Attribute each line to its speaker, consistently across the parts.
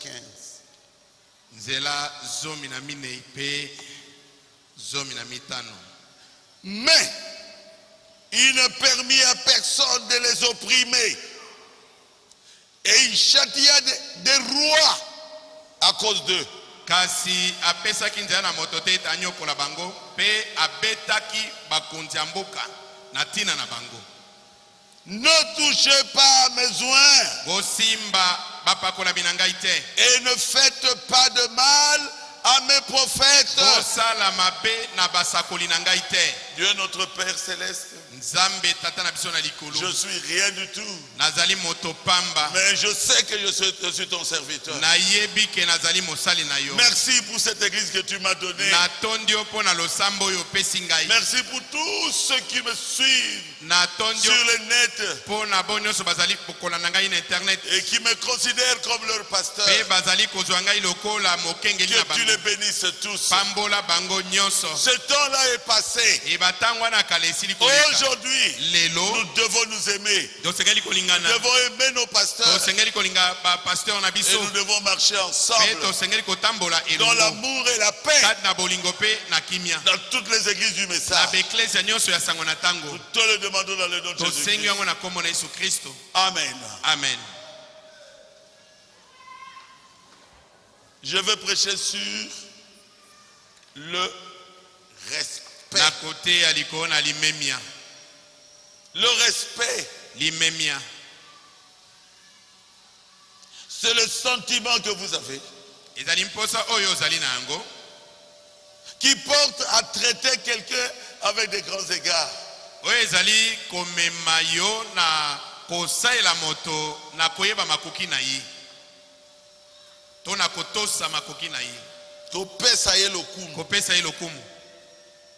Speaker 1: 15.
Speaker 2: nzela zomi na minei mpe zomi na mitano
Speaker 1: Mais il ne permit à personne de les opprimer. Et il châtia des, rois à cause d'eux.
Speaker 2: kasi apesaki nzela na moto te ete anyokola bango mpe abetaki bakonzi ya mboka na ntina na bango
Speaker 1: Ne touchez pas à mes oins
Speaker 2: bosimba
Speaker 1: et ne faites pas de mal à mes prophètes. Dieu notre Père céleste, je
Speaker 2: likolo
Speaker 1: suis rien du tout. Mais je sais que je suis, je suis ton serviteur. Merci pour cette église que tu m'as donnée. Merci pour tous ceux qui me suivent sur le net et qui me considèrent comme leur pasteur. Que tu les bénisses tous. Ce temps-là est passé. Aujourd'hui, nous devons nous aimer. Nous devons aimer nos pasteurs. Et nous devons marcher ensemble dans l'amour et la paix dans toutes les églises du message. Nous te le demandons dans le nom de Jésus. Amen.
Speaker 2: amen
Speaker 1: Je vais prêcher sur le respect.
Speaker 2: na koteya likolo na limemia
Speaker 1: Le respect, c'est le sentiment que vous avez. Qui porte à traiter quelqu'un avec des grands égards.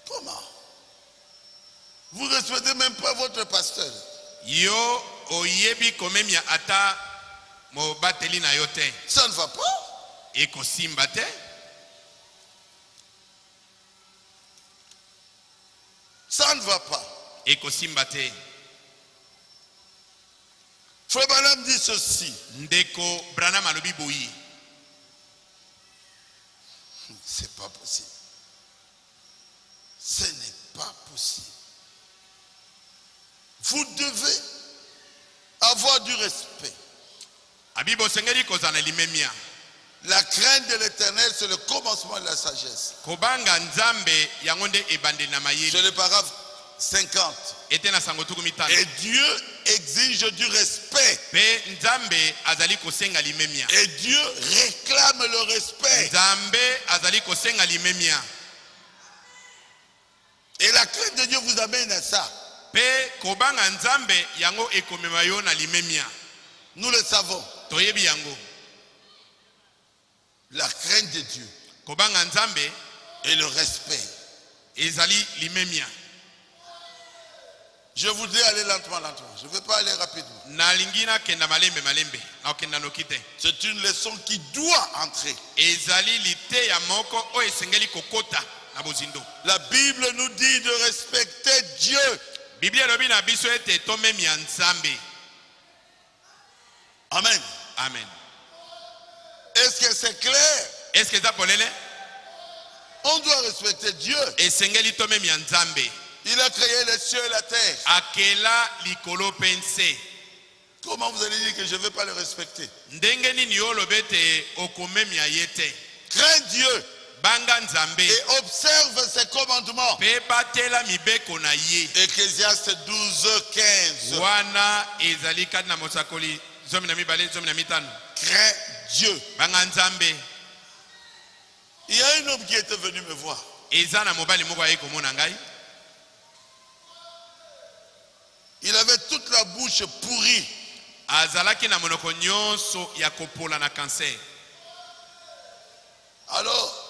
Speaker 1: Comment Vous ne respectez même pas votre pasteur.
Speaker 2: yo oyebi komemia ata mobateli na yo te
Speaker 1: Ça ne va pas.
Speaker 2: ekosimba te
Speaker 1: Ça ne va pas.
Speaker 2: ekosimba te
Speaker 1: Frère Branham dit ceci.
Speaker 2: ndeko branam alobi boyi
Speaker 1: C'est pas possible. Ce n'est pas possible. Vous devez avoir du respect. La crainte de l'éternel, c'est le commencement de la sagesse. C'est le paragraphe 50.
Speaker 2: ete na sango tuku mitano
Speaker 1: Et Dieu exige du respect. Et Dieu réclame le respect. Et la crainte de Dieu vous amène à ça.
Speaker 2: Mpe kobanga nzambe yango ekomema yo na limemia
Speaker 1: Nous le savons.
Speaker 2: toyebi yango
Speaker 1: La crainte de Dieu
Speaker 2: kobanga nzambe
Speaker 1: et le respect.
Speaker 2: ezali limemia
Speaker 1: Je voudrais aller lentement, lentement. Je ne veux pas aller rapidement.
Speaker 2: nalingi nakenda malembe malembe nakokenda noki te
Speaker 1: C'est une leçon qui doit entrer.
Speaker 2: ezali liteya moko oyo esengeli kokota na bozindo
Speaker 1: La Bible nous dit de respecter Dieu.
Speaker 2: Biblia elobi na biso ete nzambe.
Speaker 1: Amen.
Speaker 2: amen.
Speaker 1: Est-ce que c'est clair?
Speaker 2: Eske eza polele?
Speaker 1: On doit respecter Dieu.
Speaker 2: esengeli tomemia nzambe.
Speaker 1: Il a créé les cieux et la terre.
Speaker 2: akela likolo mpe nse
Speaker 1: Comment vous allez dire que je ne vais pas le respecter?
Speaker 2: Ndenge nini yo olobi ete okomemia ye te?
Speaker 1: Crains Dieu et observe ses commandements. Ecclésiaste 12, 15.
Speaker 2: wana ezali kati na mosakoli zomi na mibale zomi na mitano
Speaker 1: Crains Dieu. Il y a un homme qui était venu me voir. Il avait toute la bouche pourrie. Alors,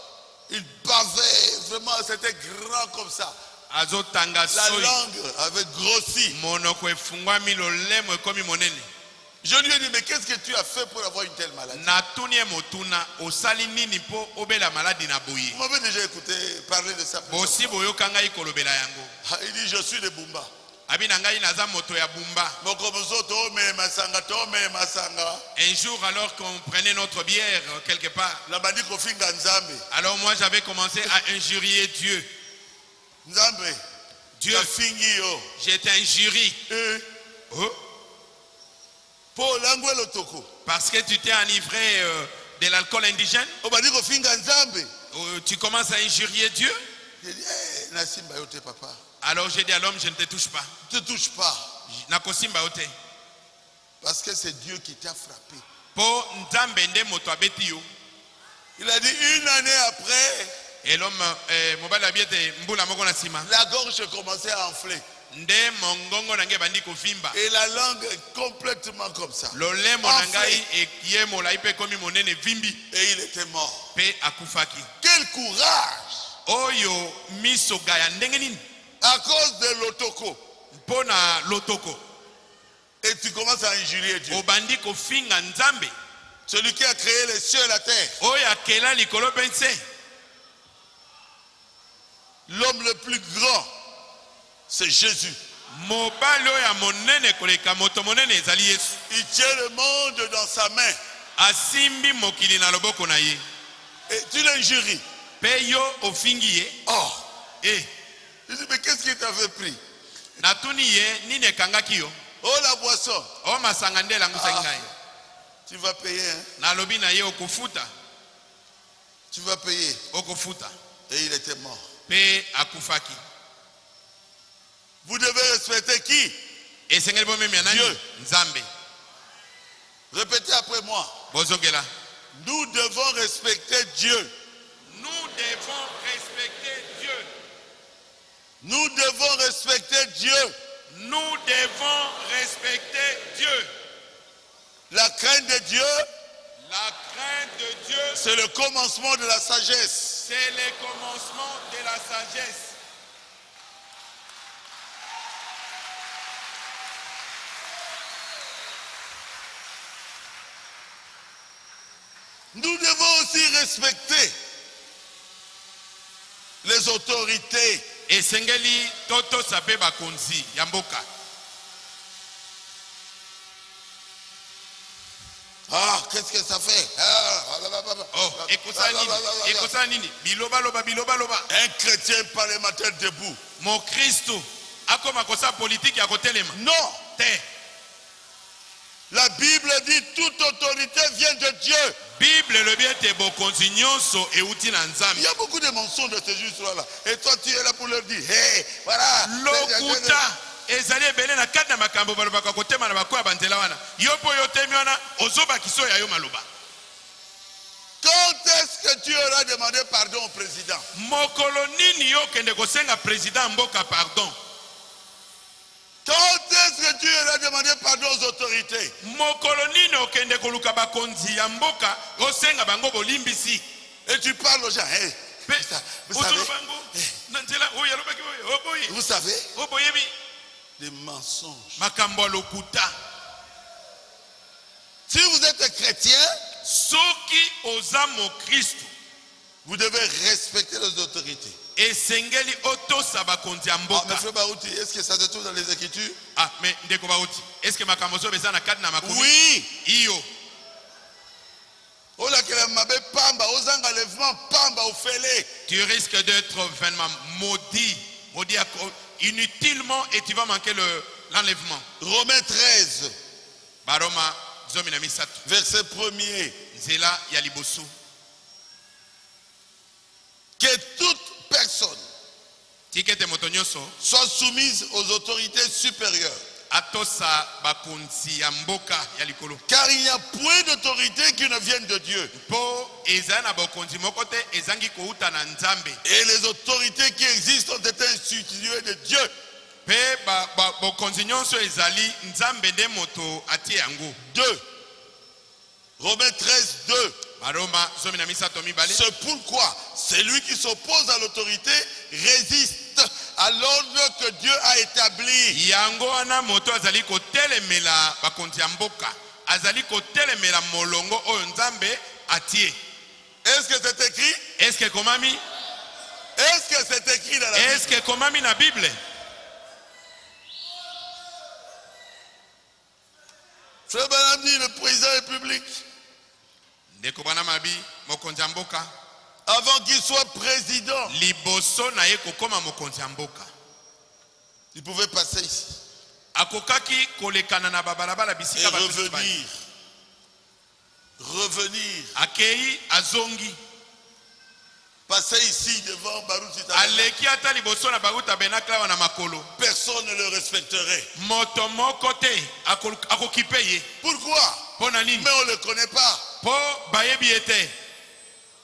Speaker 1: il bavait, vraiment, c'était grand comme ça. La langue avait grossi. Je lui ai dit, mais qu'est-ce que tu as fait pour avoir une telle maladie? Vous m'avez déjà écouté parler de ça. Ah, Il dit, je suis de Bumba.
Speaker 2: Abi na ngai naza moto ya bumba.
Speaker 1: Mokomoso tome masanga tome masanga.
Speaker 2: un jour alors qu'on prenait notre bière euh, quelque part alors moi j'avais commencé à injurier Dieu. Dieu j'étais injurié
Speaker 1: Eh?
Speaker 2: Oh, parce que tu t'es enivré euh, de l'alcool indigène? Euh, tu commences à injurier Dieu?
Speaker 1: J'ai eh,
Speaker 2: alors j'ai dit à l'homme je ne te touche pas
Speaker 1: Ne te touche pas. Parce que c'est Dieu qui t'a frappé. Il a dit une année après,
Speaker 2: eh,
Speaker 1: la gorge commençait à enfler. Et la langue est complètement comme ça.
Speaker 2: vimbi
Speaker 1: Et il était mort. Quel courage à cause de l'otoko.
Speaker 2: Mpo na lotoko
Speaker 1: Et tu commences à injurier Dieu.
Speaker 2: obandi kofinga nzambe
Speaker 1: Celui qui a créé les cieux et la terre.
Speaker 2: oyo akela likolo mpe nse
Speaker 1: L'homme le plus grand, c'est Jésus.
Speaker 2: mobali oyo ya monene koleka moto monene ezali yesu
Speaker 1: Il tient le monde dans sa main.
Speaker 2: asimbi mokili na loboko na ye
Speaker 1: Et tu l'injuries.
Speaker 2: mpe yo ofingi ye
Speaker 1: Oh,
Speaker 2: e
Speaker 1: je dis, mais qu'est-ce qui t'avait pris
Speaker 2: natuni ye nini ekangaki yo?
Speaker 1: Oh, la boisson.
Speaker 2: o masanga nde elangwisaki
Speaker 1: Ah.
Speaker 2: ngai
Speaker 1: Tu vas payer, hein?
Speaker 2: nalobi na ye okofuta
Speaker 1: Tu vas payer.
Speaker 2: okofuta
Speaker 1: Et il était mort.
Speaker 2: mpe akufaki
Speaker 1: Vous devez respecter qui?
Speaker 2: Esengeli bomemia nani?
Speaker 1: Dieu.
Speaker 2: nzambe
Speaker 1: Répétez après moi.
Speaker 2: bozongela
Speaker 1: Nous devons respecter Dieu.
Speaker 2: nous devons respecter dieu
Speaker 1: Nous devons respecter Dieu.
Speaker 2: nous devons respecter dieu
Speaker 1: La crainte de Dieu,
Speaker 2: la crainte de dieu
Speaker 1: c'est le commencement de la sagesse.
Speaker 2: c'est le commencement de la sagesse
Speaker 1: Nous devons aussi respecter les autorités.
Speaker 2: Esengeli totosa mpe bakonzi ya mboka.
Speaker 1: Ah, qu'est-ce que ça fait? Ah,
Speaker 2: oh ekosala nini bilobaloba bilobaloba
Speaker 1: Un chrétien parlementaire debout.
Speaker 2: mokristu akoma kosala politike ya kotelema
Speaker 1: Non,
Speaker 2: te
Speaker 1: la Bible dit toute autorité vient de Dieu.
Speaker 2: bible
Speaker 1: Il y a beaucoup de mensonges de ces justes-là. Et toi, tu es là pour leur dire, hé, voilà.
Speaker 2: lokuta ezali ebele na kati na makambo balobaka kotema na bakoya banzela wana yo mpo yo otemi wana ozobakisa oyo ya yo maloba
Speaker 1: Quand est-ce que tu auras demandé pardon au président?
Speaker 2: Mokolo nini yo okende kosenga président mboka pardon?
Speaker 1: Quand est-ce que tu auras demandé pardon aux autorités?
Speaker 2: Mokolo nini okende koluka bakonzi ya mboka osenga bango bolimbisi.
Speaker 1: Et tu parles aux gens,
Speaker 2: mpe
Speaker 1: vous savez,
Speaker 2: ozoloba yango na nzela oyo alobaki oyo oboyi.
Speaker 1: vous savez,
Speaker 2: oboyebi.
Speaker 1: des mensonges.
Speaker 2: makambo ya lokuta.
Speaker 1: Si vous êtes chrétien,
Speaker 2: soki oza mokristu
Speaker 1: vous devez respecter les autorités.
Speaker 2: Esengeli otosa bakonzi ya
Speaker 1: mais
Speaker 2: mboka
Speaker 1: Barouti, est-ce que ça se trouve dans les Écritures?
Speaker 2: Ah me ndeko bauti estce makambo ozo eza na kati na makomi?
Speaker 1: Oui.
Speaker 2: iyo.
Speaker 1: Olakela mabe pamba ozanga lèvement pamba ofele
Speaker 2: tu risques d'être vraiment maudit maudit inutilement et tu vas manquer le- l'enlèvement.
Speaker 1: Romains 13
Speaker 2: baroma zomi na misato
Speaker 1: verset 1er
Speaker 2: nzela ya liboso
Speaker 1: que toute personne
Speaker 2: tika ete moto nyonso
Speaker 1: soit soumise aux autorités supérieures. Car il n'y a point d'autorité qui ne vienne de Dieu. Et les autorités qui existent ont été instituées de Dieu. 2 romains 13 2 c'est pourquoi celui qui s'oppose à l'autorité résiste à l'ordre que Dieu a établi. Est-ce que c'est écrit?
Speaker 2: Eske ekomami?
Speaker 1: Est-ce que c'est écrit dans la Bible?
Speaker 2: Eske ekomami na bible?
Speaker 1: Frère le président de la République,
Speaker 2: ndeko bwana mabi mokonzi ya mboka
Speaker 1: avant qu'il soit président, il pouvait passer ici. Et revenir. Revenir.
Speaker 2: akei azongi.
Speaker 1: Passer ici devant
Speaker 2: makolo.
Speaker 1: Personne ne le respecterait. Pourquoi? Mais on ne le connaît pas.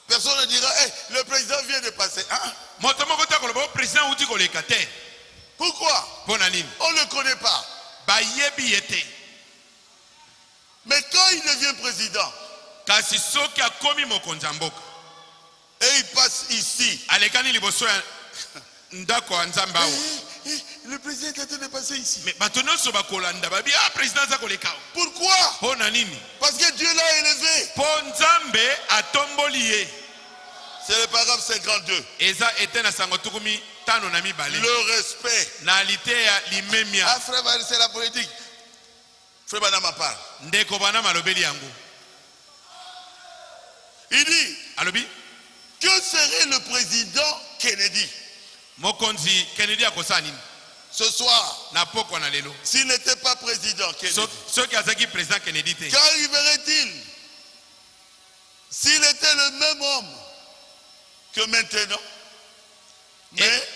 Speaker 1: Personne ne dira, le président vient de passer. Hein? Pourquoi? On ne le connaît pas. Mais quand il devient président et il passe ici, le président est en train de passer ici.
Speaker 2: me bato nyonso bakolanda babi ah président aza koleka awa
Speaker 1: Pourquoi?
Speaker 2: Mpo na nini?
Speaker 1: Parce que Dieu l'a élevé.
Speaker 2: mpo nzambe atomboli ye
Speaker 1: C'est le paragraphe 52.
Speaker 2: eza ete na sango tukumi tano na mibale
Speaker 1: Le respect.
Speaker 2: na liteya limemia
Speaker 1: Ah, frère, c'est la politique. Frère Banama parle.
Speaker 2: ndeko bana malobeli yango
Speaker 1: Il dit
Speaker 2: alobi?
Speaker 1: Que serait le président Kennedy?
Speaker 2: Mokonzi kennedy akosala nini
Speaker 1: ce soir s'il n'était pas président Kennedy Qu'arriverait-il s'il était le même homme que maintenant Mais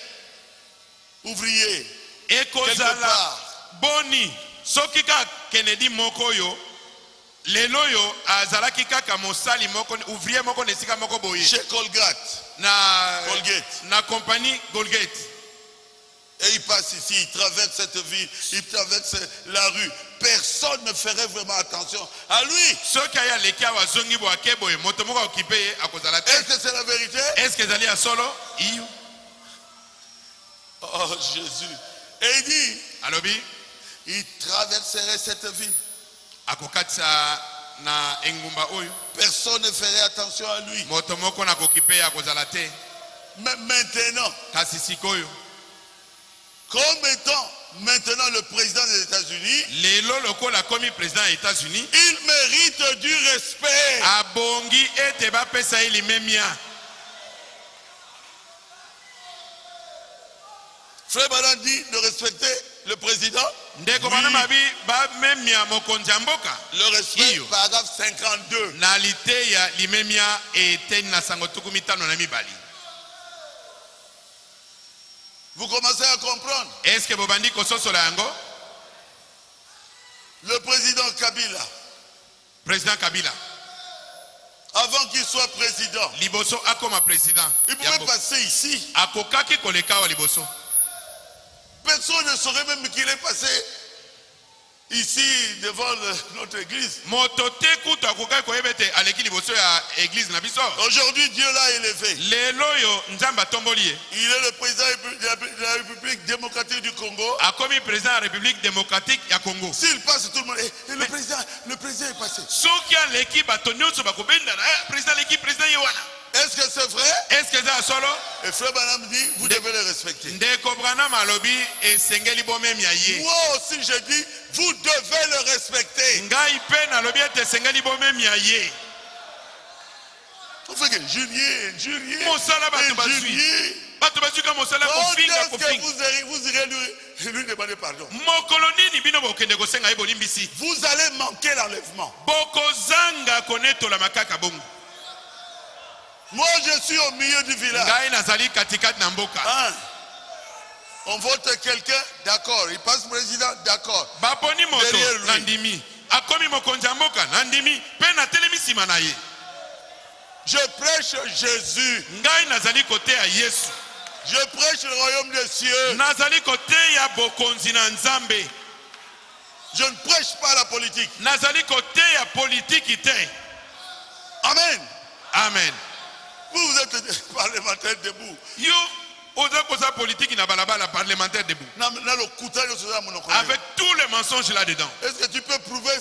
Speaker 1: ouvrier, quelque part,
Speaker 2: boni. Soki kaka kennedy moko oyo lelo oyo azalaki kaka mosali moko ouvrier moko na esika moko boye.
Speaker 1: Chez Colgate,
Speaker 2: na
Speaker 1: Colgate.
Speaker 2: na compagnie golgate
Speaker 1: et il passe ici, il traverse cette ville, il traverse la rue. Personne ne ferait vraiment attention à lui. Est-ce que c'est la vérité?
Speaker 2: Estce ezali ya solo? Iyo
Speaker 1: Oh Jésus. Et il dit,
Speaker 2: alobi
Speaker 1: il traverserait cette ville. Personne ne ferait attention à lui. Mais maintenant, comme étant maintenant le président des
Speaker 2: États-Unis,
Speaker 1: il mérite du respect.
Speaker 2: abongi ete bapesa ye limemia
Speaker 1: Frère Baran dit de respecter le président.
Speaker 2: ndeko bana mabi bamemia mokonzi ya mboka
Speaker 1: Le respect, paragraphe 52.
Speaker 2: na liteya limemia eteni na sango tuku mitano na mibali
Speaker 1: Vous commencez à comprendre.
Speaker 2: eske bobandi kososola yango?
Speaker 1: Le président Kabila,
Speaker 2: président kabila.
Speaker 1: Avant qu'il soit président,
Speaker 2: liboso akoma président.
Speaker 1: Il pouvait passer ici.
Speaker 2: akokaki koleka liboso.
Speaker 1: Personne ne saurait même qu'il est passé ici devant notre église. Aujourd'hui, Dieu l'a élevé. Il est le président de la- de la République démocratique du Congo.
Speaker 2: président ya république démocratique ya congo
Speaker 1: S'il passe, tout le monde. Et, le président, le président est passé.
Speaker 2: soki aleki bato nyonso bakobendana "Eh, président aleki président
Speaker 1: Est-ce que c'est vrai?
Speaker 2: Estce eza ya solo?
Speaker 1: Et Frère Banam dit, vous devez le respecter.
Speaker 2: ndeko branam alobi esengeli bomemia ye
Speaker 1: Moi aussi, je dis, vous devez le respecter.
Speaker 2: ngai mpe nalobi ete esengeli bomemia ye
Speaker 1: On fait que Julien, Julien,
Speaker 2: mosala bato
Speaker 1: Julien.
Speaker 2: bato bazwi ka mosala
Speaker 1: Quand
Speaker 2: kofinga
Speaker 1: est-ce que
Speaker 2: kofinga.
Speaker 1: vous irez, vous irez lui, lui demander pardon?
Speaker 2: Mokolo nini bino bokende kosenga ye bolimbisi.
Speaker 1: Vous allez manquer l'enlèvement.
Speaker 2: bokozanga konetolama kaka bongo
Speaker 1: Moi, je suis au milieu du village. Hein? On vote quelqu'un, d'accord. Il passe président, d'accord.
Speaker 2: baponi moto
Speaker 1: Derrière lui.
Speaker 2: na ndimi akomi mokonzi ya mboka na ndimi mpe natelemi nsima na ye
Speaker 1: Je prêche Jésus.
Speaker 2: ngai nazali koteya yesu
Speaker 1: Je prêche le royaume des cieux.
Speaker 2: nazali koteya bokonzi na nzambe
Speaker 1: Je ne prêche pas la politique.
Speaker 2: nazali koteya politiki te
Speaker 1: Amen.
Speaker 2: amen
Speaker 1: Vous, vous êtes des parlementaires debout.
Speaker 2: yo oza koza politiki na balabala parlementaire debout. Avec tous les mensonges là dedans
Speaker 1: Est-ce que tu peux prouver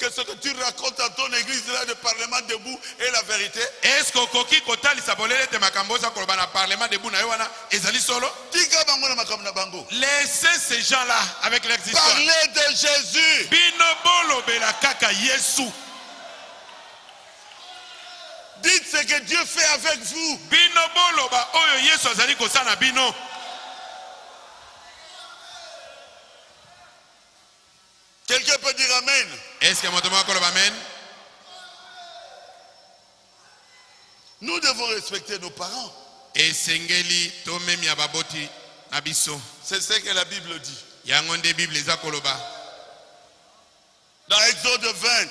Speaker 1: que ce que tu racontes dans ton église là de parlement debout est la vérité?
Speaker 2: Est-ce que okoki kotalisa bolele ete makambo oza koloba na parlement debout na yo wana ezali solo?
Speaker 1: Tika bango na makambo na bango.
Speaker 2: Laissez ces gens là avec leurs histoires
Speaker 1: parlez de jésus.
Speaker 2: Bino bolobela kaka yesu
Speaker 1: dites ce que dieu fait avec vous. Quelqu'un peut dire amen?
Speaker 2: Est-ce que amen?
Speaker 1: Nous devons respecter nos parents. C'est ce que la bible dit. Dans exode 20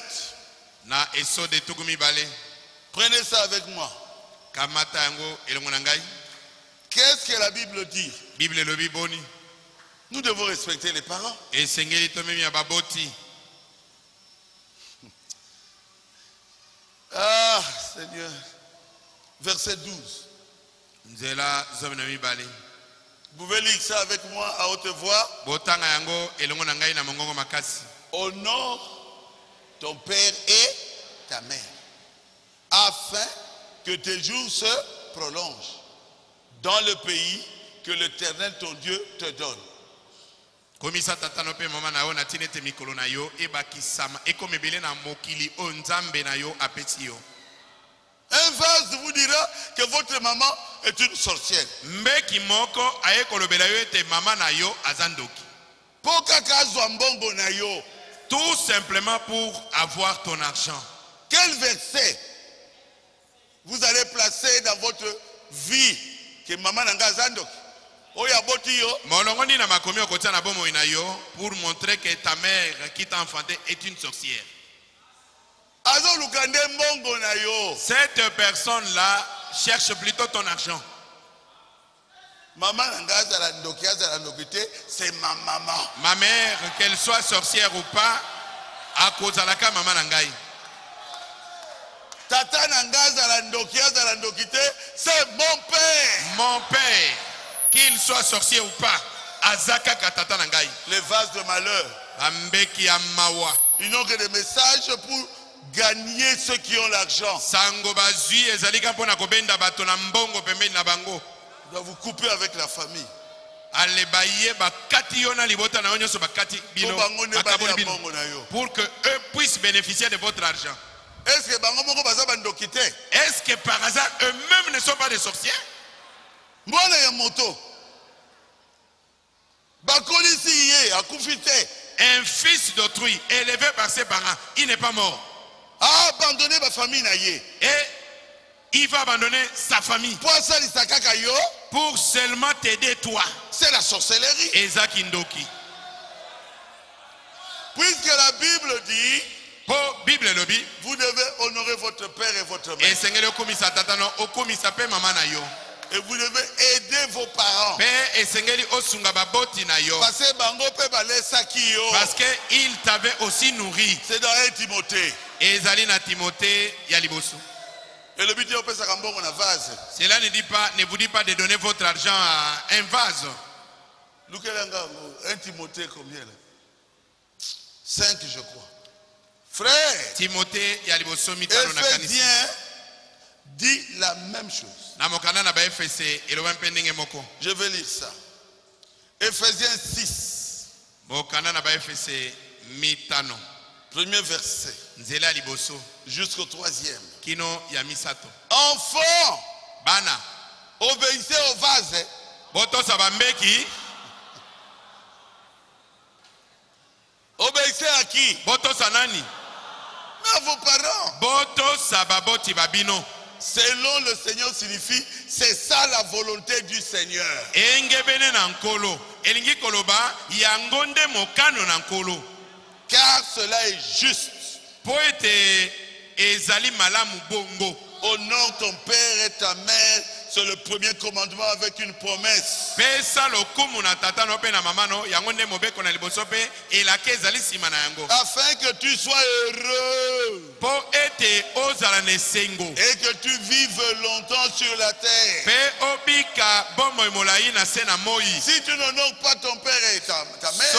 Speaker 1: prenez ça avec moi. Qu'est-ce que la bible dit?
Speaker 2: Bible elobi boni.
Speaker 1: Nous devons respecter les parents.
Speaker 2: Baboti.
Speaker 1: Ah seigneur. Verset 12
Speaker 2: nzela zomi na mibale.
Speaker 1: Vous pouvez lire ça avec moi à haute voix. Honore ton père et ta mère, afin que tes jours se prolongent dans le pays que l'Éternel ton Dieu te donne.
Speaker 2: komisa tatano mpe mama na yo na ntina ete mikolo na yo ebakisama ekoma ebele na mokili oyo nzambe na yo apesi yo
Speaker 1: Un vase vous dira que votre maman est une sorcière.
Speaker 2: mbeki moko aye kolobela yo ete mama na yo aza ndoki
Speaker 1: Po kaka azwa mbongo na yo.
Speaker 2: tout simplement pour avoir ton argent
Speaker 1: Quel verset vous allez placer dans votre vie que maman nanga azandoki? Oyo aboti yo,
Speaker 2: molongo nini na makomi okotia na bomoi na yo pour montrer que ta mère qui t'a enfanté est une sorcière
Speaker 1: azoluka nde mbongo na yo.
Speaker 2: cette personne là cherche plutôt ton argent
Speaker 1: Maman c'est ma maman.
Speaker 2: ma mère qu'elle soit sorcière ou pas akozalaka mama na ngai
Speaker 1: tata na ngai azala ndoki azala ndoki te c'est mon père.
Speaker 2: Mon père qu'il soit sorcier ou pas aza kaka tata na ngai
Speaker 1: les vases de malheur.
Speaker 2: Bambeki ya mawa.
Speaker 1: Ils n'ont que des messages pour gagner ceux qui ont l'argent.
Speaker 2: Sango bazwi ezali ka mpona kobenda bato na mbongo pembeni na bango.
Speaker 1: Doivent vous couper avec la famille.
Speaker 2: Aleba ye bakati yo na libota na yo nyonso bakati bino. Pour que eux puissent bénéficier de votre argent
Speaker 1: que
Speaker 2: est-ce que par hasard eux-mêmes ne sont pas des sorciers un fils d'autrui élevé par ses parents il n'est pas mort.
Speaker 1: Aabandone bafamille na ye.
Speaker 2: Et il va abandonner sa famille. Pour seulement t'aider toi.
Speaker 1: c'est la sorcellerie.
Speaker 2: Kindoki
Speaker 1: puisque la bible dit vous devez honorer votre père et votre mère. Et vous devez aider vos parents. Parce
Speaker 2: il t'avait aussi nourri.
Speaker 1: C'est dans 1 timothée. Opesaka mbongo na vase.
Speaker 2: Cela ne dit pas ne vous dit pas de donner votre argent à un vase.
Speaker 1: 1 timothée combien là? 5 je crois frère
Speaker 2: timothée
Speaker 1: Éphésiens dit la même chose. Je vais lire ça. Éphésiens 6
Speaker 2: mokanda na baefese mitano.
Speaker 1: Premier verset. Jusqu'au troisième.
Speaker 2: Kino ya misato.
Speaker 1: Enfants
Speaker 2: bana.
Speaker 1: obéissez au vase
Speaker 2: botosa bambeki
Speaker 1: obéissez à qui?
Speaker 2: Botosa nani?
Speaker 1: mais à vos parents
Speaker 2: botosa baboti babino.
Speaker 1: Selon le Seigneur signifie c'est ça la volonté du Seigneur.
Speaker 2: Engebene na nkolo. Elingi koloba yango nde mokano na nkolo.
Speaker 1: Car cela est juste.
Speaker 2: Mpo ete ezali malamu bongo.
Speaker 1: Honore ton père et ta mère le premier commandement avec une promesse. Afin que tu sois heureux. Et que tu vives longtemps sur la terre. Si tu n'honores pas ton père et ta, ta mère,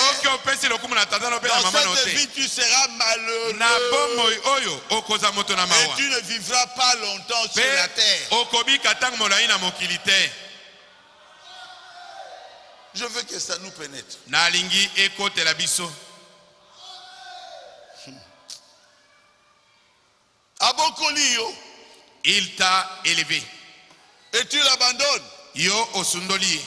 Speaker 1: dans cette vie, tu seras malheureux. Et tu ne vivras pas longtemps sur la terre
Speaker 2: na mokili te
Speaker 1: Je veux que ça nous pénètre.
Speaker 2: nalingi ekotela biso
Speaker 1: Abokoli yo,
Speaker 2: il t'a élevé
Speaker 1: et tu l'abandonnes.
Speaker 2: yo osundoli ye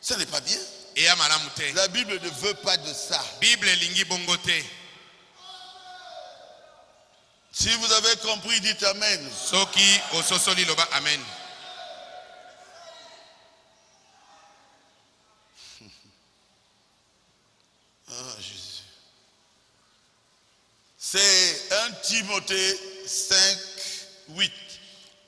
Speaker 1: Ce n'est pas bien.
Speaker 2: eya malamu te
Speaker 1: La Bible ne veut pas de ça.
Speaker 2: bible elingi bongo te
Speaker 1: Si vous avez compris, dites Amen.
Speaker 2: soki ososoli loba amen
Speaker 1: Ah, Jésus. C'est 1 Timothée 5, 8.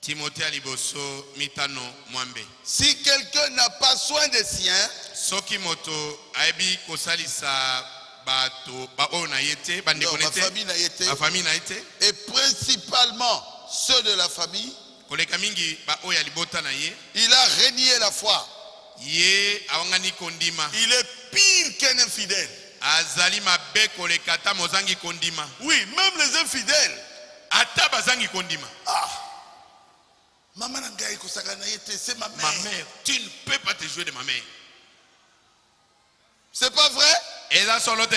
Speaker 2: timote ya liboso mitano mwambe
Speaker 1: Si quelqu'un n'a pas soin des siens,
Speaker 2: soki moto ayebi kosalisa bato baoyo na ye te bandeko na te bafamille ye te
Speaker 1: et principalement ceux de la famille,
Speaker 2: koleka mingi baoyo ya libota na ye
Speaker 1: il a renié la foi.
Speaker 2: ye awangani kondima
Speaker 1: Il est pire qu'un infidèle.
Speaker 2: Azali mabe koleka ata mozangi kondima
Speaker 1: Oui, même les infidèles.
Speaker 2: ata bazangi kondima
Speaker 1: Ah, maman Nangaï Kosagana était, c'est ma mère.
Speaker 2: ma mère tu ne peux pas te jouer de ma mère
Speaker 1: C'est pas vrai?
Speaker 2: Eza solo te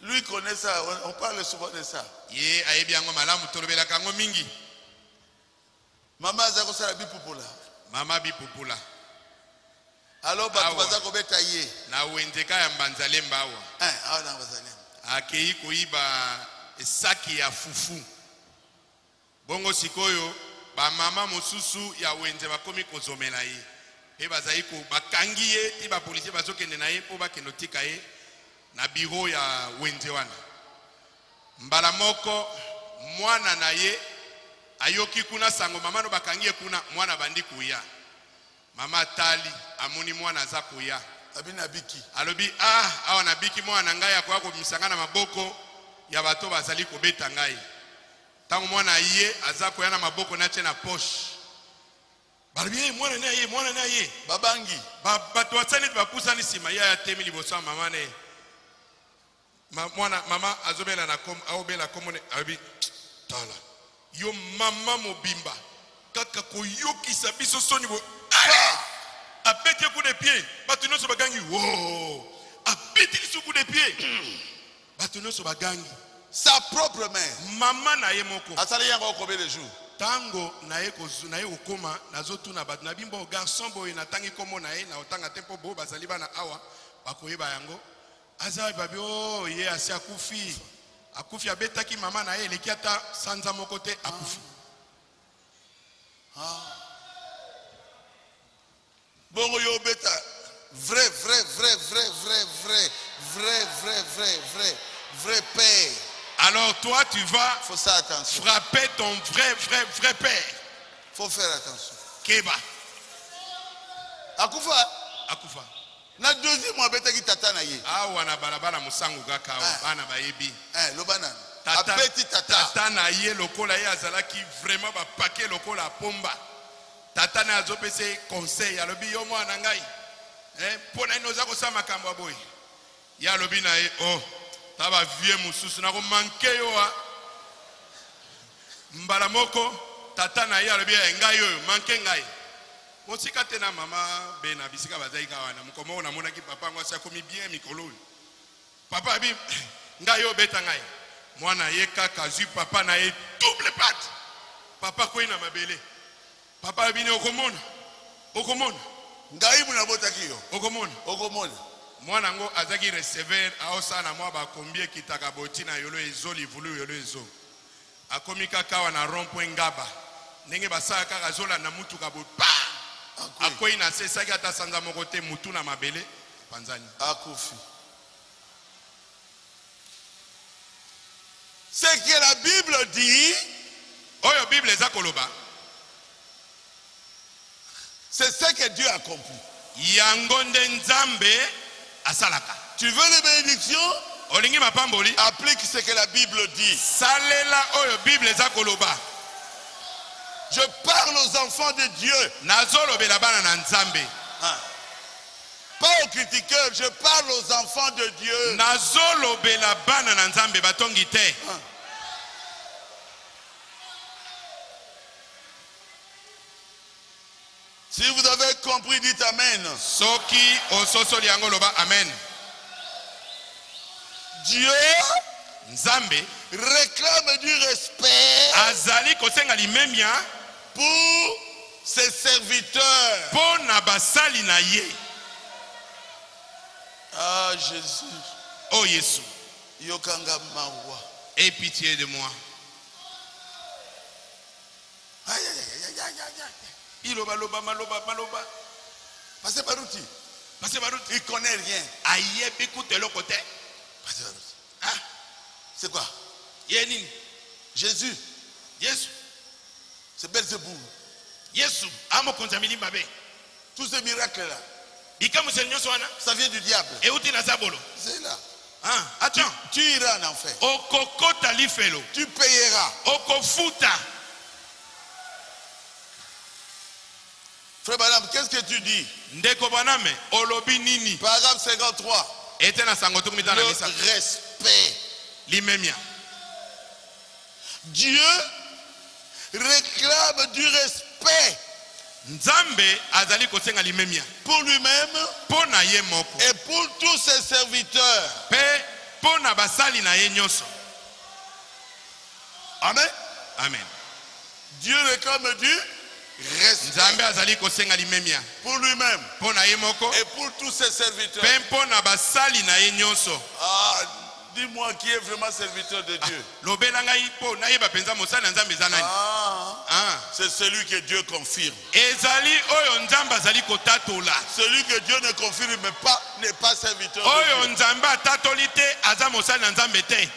Speaker 1: Lui connaît ça, on- parle souvent de ça.
Speaker 2: ye ayebi yango malamu tolobelaka yango mingi
Speaker 1: aza kosala la.
Speaker 2: Mama bipupula.
Speaker 1: Alors bato baza kobeta ye.
Speaker 2: na wenzeka ya mbanzalemba awa.
Speaker 1: Hein, awa na bazali.
Speaker 2: akei koyiba esaki ya fufu. Bongo sikoyo bamama mosusu ya wenze bakomi kozomela ye. Mpe bazali ko bakangi ye ti bapolisier bazokende na ye mpo bakende otika ye na biro ya wenze wana. Mbala moko mwana na ye ayoki kuna sango mama no bakangi ye kuna mwana bandi koya mama atali amoni mwana aza koya
Speaker 1: Abina biki.
Speaker 2: alobi ah awa nabiki mwana na ngai akoya komisa ngai na maboko ya bato bazali kobeta ngai. Ntango mwana ye aza koya na maboko natie na poshe balobi ye mwana na ye mwana na ye
Speaker 1: Babangi.
Speaker 2: Ba- bato basali ete bapusani nsima ye ayatemi liboso ya mama na ye mwana mama azobela na aobela kombo ne alobi tala yo mama mobimba. Kaka koyokisa biso soni bo. Abeti coup de pied. Bato nyonso bagangi. Wo abeti lisu coup de pied. Bato nyonso bagangi.
Speaker 1: Sa propre mère.
Speaker 2: mama na ye moko.
Speaker 1: Asali yango combien de jours
Speaker 2: ntango kozu- naye kokóma nazotuna bato. Na bimbo garçon boye natangi nkombo na ye na otanga te mpo boyo bazali bana awa bakoyeba yango. Aza babi o ye asi akufi akufi abetaki mama na ye eleki ata sanza moko te akufi
Speaker 1: Bongo yo beta. Vrai, vrai, vrai, vrai, vrai, vrai, vrai, vrai, vrai, vrai, vrai père.
Speaker 2: alors toi tu vas
Speaker 1: Faut ça attention.
Speaker 2: frapper ton vrai vrai vrai père
Speaker 1: Faut faire attention.
Speaker 2: keba
Speaker 1: Akufa.
Speaker 2: akufa
Speaker 1: Na deuxième mois beta ki tata na ye.
Speaker 2: awa na balabala mosango kaka awa
Speaker 1: Ah.
Speaker 2: bana bayebi
Speaker 1: Hein, lobana.
Speaker 2: tata,
Speaker 1: Abeti tata.
Speaker 2: tata na ye lokola ye azalaki vraiment bapake lokola pomba tata na azopesa ye conseil alobi yo mwana ngai eh, mpo na nini oza kosala makambo ya boye ye alobi na ye o ta bavie mosusu nakomanke yo a mbala moko tata na ye alobi "Eh, ngai oyo manke ngai mosika te na mama be na bisika bazali kaka wana moko moko namonaki papa yango asi akomi bien mikolo oyo. Papa abi ngai oyo obeta ngai mwana ye kaka azwi papa na ye double pate papa kwei na mabele. Papa abi ne okomona okomona.
Speaker 1: Ngai muna botaki yo.
Speaker 2: okomona.
Speaker 1: Okomona.
Speaker 2: mwana yango azalaki receveur aosala na mwa bakombi ekitaka boti na yolo ezo livulu yolo ezo. Akomi kaka awa na rond point ngaba. Ndenge basala kaka azolanda mutuka boye pa!
Speaker 1: Akwe.
Speaker 2: Akwei na se esaki ata sanza moko te mutu na mabele panzani.
Speaker 1: Akufi. Ce que la Bible dit,
Speaker 2: oyo bible eza koloba.
Speaker 1: c'est ce que Dieu accomplit.
Speaker 2: yango nde nzambe asalaka.
Speaker 1: Tu veux les bénédictions?
Speaker 2: Olingi mapamboli.
Speaker 1: Applique ce que la Bible dit.
Speaker 2: salela oyo bible eza koloba
Speaker 1: Je parle aux enfants de Dieu, hein. pas aux critiqueurs, je parle aux enfants de Dieu.
Speaker 2: te
Speaker 1: Si vous avez compris, dites Amen.
Speaker 2: soki ososoli yango loba amen
Speaker 1: Dieu
Speaker 2: nzambe
Speaker 1: réclame du respect
Speaker 2: azali kosenga limemia
Speaker 1: pour ses serviteurs.
Speaker 2: mpo na basali na ye.
Speaker 1: Ah, Jésus,
Speaker 2: o yesu.
Speaker 1: Yokanga mawa.
Speaker 2: aie pitié de moi.
Speaker 1: Aïe, aïe, aïe, aïe, aïe, aïe, aïe.
Speaker 2: ilobaloba maloba maloba.
Speaker 1: Pasteur Barouti,
Speaker 2: pase baruti
Speaker 1: il connaît rien.
Speaker 2: ayebi kuta eloko te
Speaker 1: Pasteur Barouti,
Speaker 2: Ah,
Speaker 1: c'est quoi?
Speaker 2: Ye nini
Speaker 1: Jésus,
Speaker 2: yesu
Speaker 1: c'est Belzebub.
Speaker 2: yesu amokonzi ya milimo mabe
Speaker 1: Tous ces miracles-là,
Speaker 2: bikamuseli nyonso wana?
Speaker 1: Ça vient du diable.
Speaker 2: euti na zabolo
Speaker 1: C'est là.
Speaker 2: Ah, attends
Speaker 1: Tu iras en enfer.
Speaker 2: okokota lifelo
Speaker 1: Tu payeras.
Speaker 2: okofuta
Speaker 1: Frère Madame, qu'est-ce que tu dis?
Speaker 2: Ndeko bwaname olobi nini?
Speaker 1: Paragraphe 53.
Speaker 2: ete na sango tukumi tano na
Speaker 1: Le respect.
Speaker 2: limemia
Speaker 1: Dieu réclame du respect
Speaker 2: nzambe azali kosenga limemia.
Speaker 1: pour lui-même
Speaker 2: mpo na ye moko.
Speaker 1: et pour tous ses serviteurs.
Speaker 2: mpe mpo na basali na ye nyonso.
Speaker 1: Amen.
Speaker 2: amen.
Speaker 1: Dieu réclame du respect
Speaker 2: nzambe azali kosenga limemia.
Speaker 1: pour lui-même
Speaker 2: mpo na ye moko.
Speaker 1: et pour tous ses serviteurs.
Speaker 2: mpe mpo na basali na ye nyonso.
Speaker 1: Ah, dis-moi qui est vraiment serviteur de Dieu. Ah,
Speaker 2: Ah.
Speaker 1: c'est celui que Dieu confirme. Celui que Dieu ne confirme pas n'est pas serviteur de Dieu.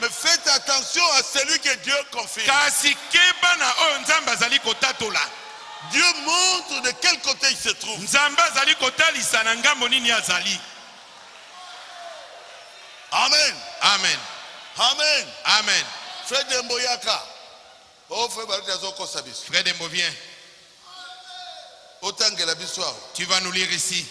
Speaker 1: Mais faites attention à celui que Dieu confirme. Dieu montre de quel côté il se trouve. Amen.
Speaker 2: Amen
Speaker 1: Amen.
Speaker 2: amen
Speaker 1: Frère Demboyaka. Oh, biso.
Speaker 2: frère dembo viens
Speaker 1: awa.
Speaker 2: tu vas nous lire ici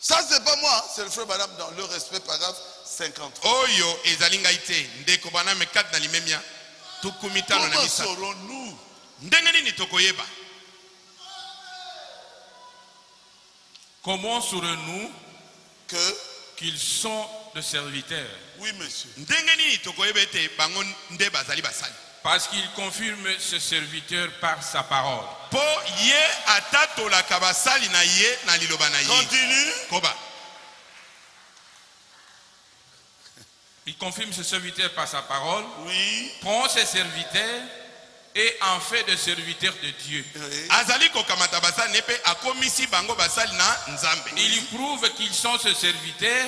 Speaker 1: Ça, c'est pas moi, c'est le frère Madame dans le respect, paragraphe 53.
Speaker 2: oyo ezali ngai te ndeko baname kati na limemia tukumi tano na
Speaker 1: Comment
Speaker 2: misato
Speaker 1: saurons-nous
Speaker 2: ndenge nini tokoyeba?
Speaker 3: Comment saurons-nous
Speaker 1: que,
Speaker 3: qu'ils sont de serviteurs?
Speaker 1: Oui, monsieur,
Speaker 3: Parce qu'il confirme ce serviteur par sa parole.
Speaker 1: continue.
Speaker 2: koba
Speaker 3: Il confirme ce serviteur par sa parole,
Speaker 1: Oui.
Speaker 3: prend ses serviteurs et en fait des serviteurs de Dieu. Il prouve qu'ils sont ses serviteurs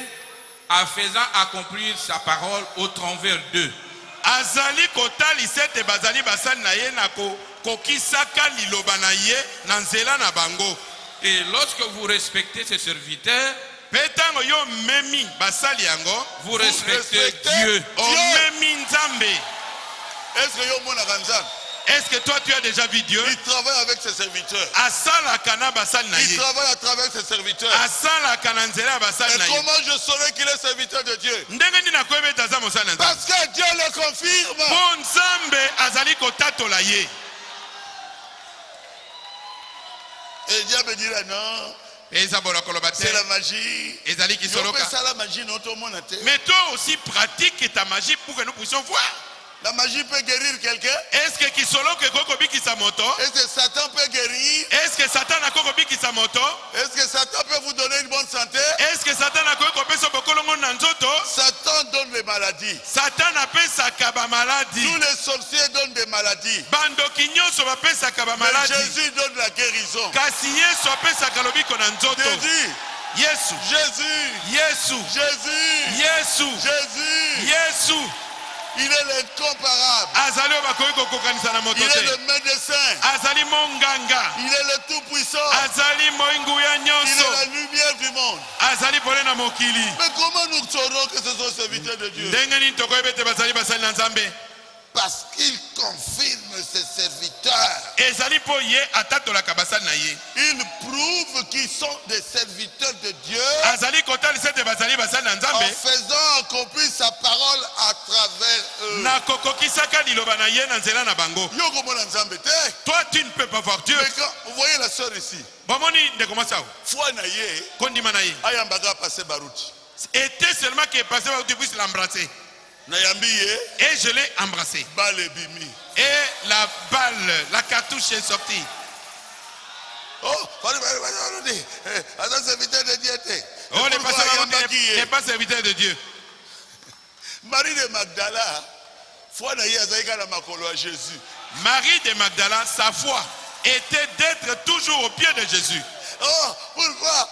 Speaker 3: en faisant accomplir sa parole au travers d'eux.
Speaker 2: azali kotalisa ete bazali basali na ye na ko- kokisaka liloba na ye na nzela na bango
Speaker 3: Et lorsque vous respectez ces serviteurs,
Speaker 2: mpe ntango yo omemi basali yango
Speaker 3: vous respectez
Speaker 1: respectez
Speaker 3: Dieu.
Speaker 2: omemi nzambe
Speaker 1: Est-ce yo nzambe?
Speaker 2: Est-ce que toi tu as déjà vu dieu?
Speaker 1: Il travaille avec ses serviteurs. Il travaille à travers ses serviteurs. Et comment je saurai qu'il est serviteur de Dieu? Parce que Dieu le confirme. Et Dieu me dira non, c'est la magie. le
Speaker 2: mais toi aussi pratique ta magie pour que nous puissions voir
Speaker 1: La magie peut guérir quelqu'un.
Speaker 2: est ce que kobikisa moto
Speaker 1: Est-ce que Satan peut guérir?
Speaker 2: Est ce que satan kobikisa moto
Speaker 1: Est-ce que Satan peut vous donner une bonne santé?
Speaker 2: Est ce que satan na nzoto?
Speaker 1: Satan donne les maladies.
Speaker 2: satan apesaka bamaladi
Speaker 1: Tous les sorciers donnent des maladies.
Speaker 2: bandoki nyonso bapesaka
Speaker 1: Mais
Speaker 2: bamaladi
Speaker 1: Jésus donne la guérison.
Speaker 2: kasi yesu apesaka lobiko na nzoto.
Speaker 1: Jésus,
Speaker 2: yesu.
Speaker 1: Jésus,
Speaker 2: yesu.
Speaker 1: Jésus,
Speaker 2: yesu.
Speaker 1: Jésus. il est l'incomparable.
Speaker 2: Azali oyo bakoki kokokanisa na moto te. azali monganga. Azali
Speaker 1: moingu ya
Speaker 2: nyonso. azali pole na mokili. Ndenge nini tokoyebi ete bazali basali na nzambe?
Speaker 1: Parce qu'il confirme ses serviteurs. Il prouve qu'ils sont des serviteurs de Dieu.
Speaker 2: Na
Speaker 1: en faisant accomplir sa parole à travers eux.
Speaker 2: toi tu ne peux pas voir dieu.
Speaker 1: Mais quand vous voyez la sœur ici, foi na ye. Ayambaka passer baruti.
Speaker 2: était seulement que passé tu puisses l'embrasser et je l'ai embrassé et la balle la cartouche est sortie
Speaker 1: Oh. Eh,
Speaker 2: oh le pasteur
Speaker 1: ayambaki
Speaker 2: n'est
Speaker 1: ye?
Speaker 2: pas serviteur de dieu
Speaker 1: Marie de Magdala, foi ya Jésus.
Speaker 2: Marie de Magdala, sa foi était d'être toujours au pied de Jésus.
Speaker 1: Oh, pourquoi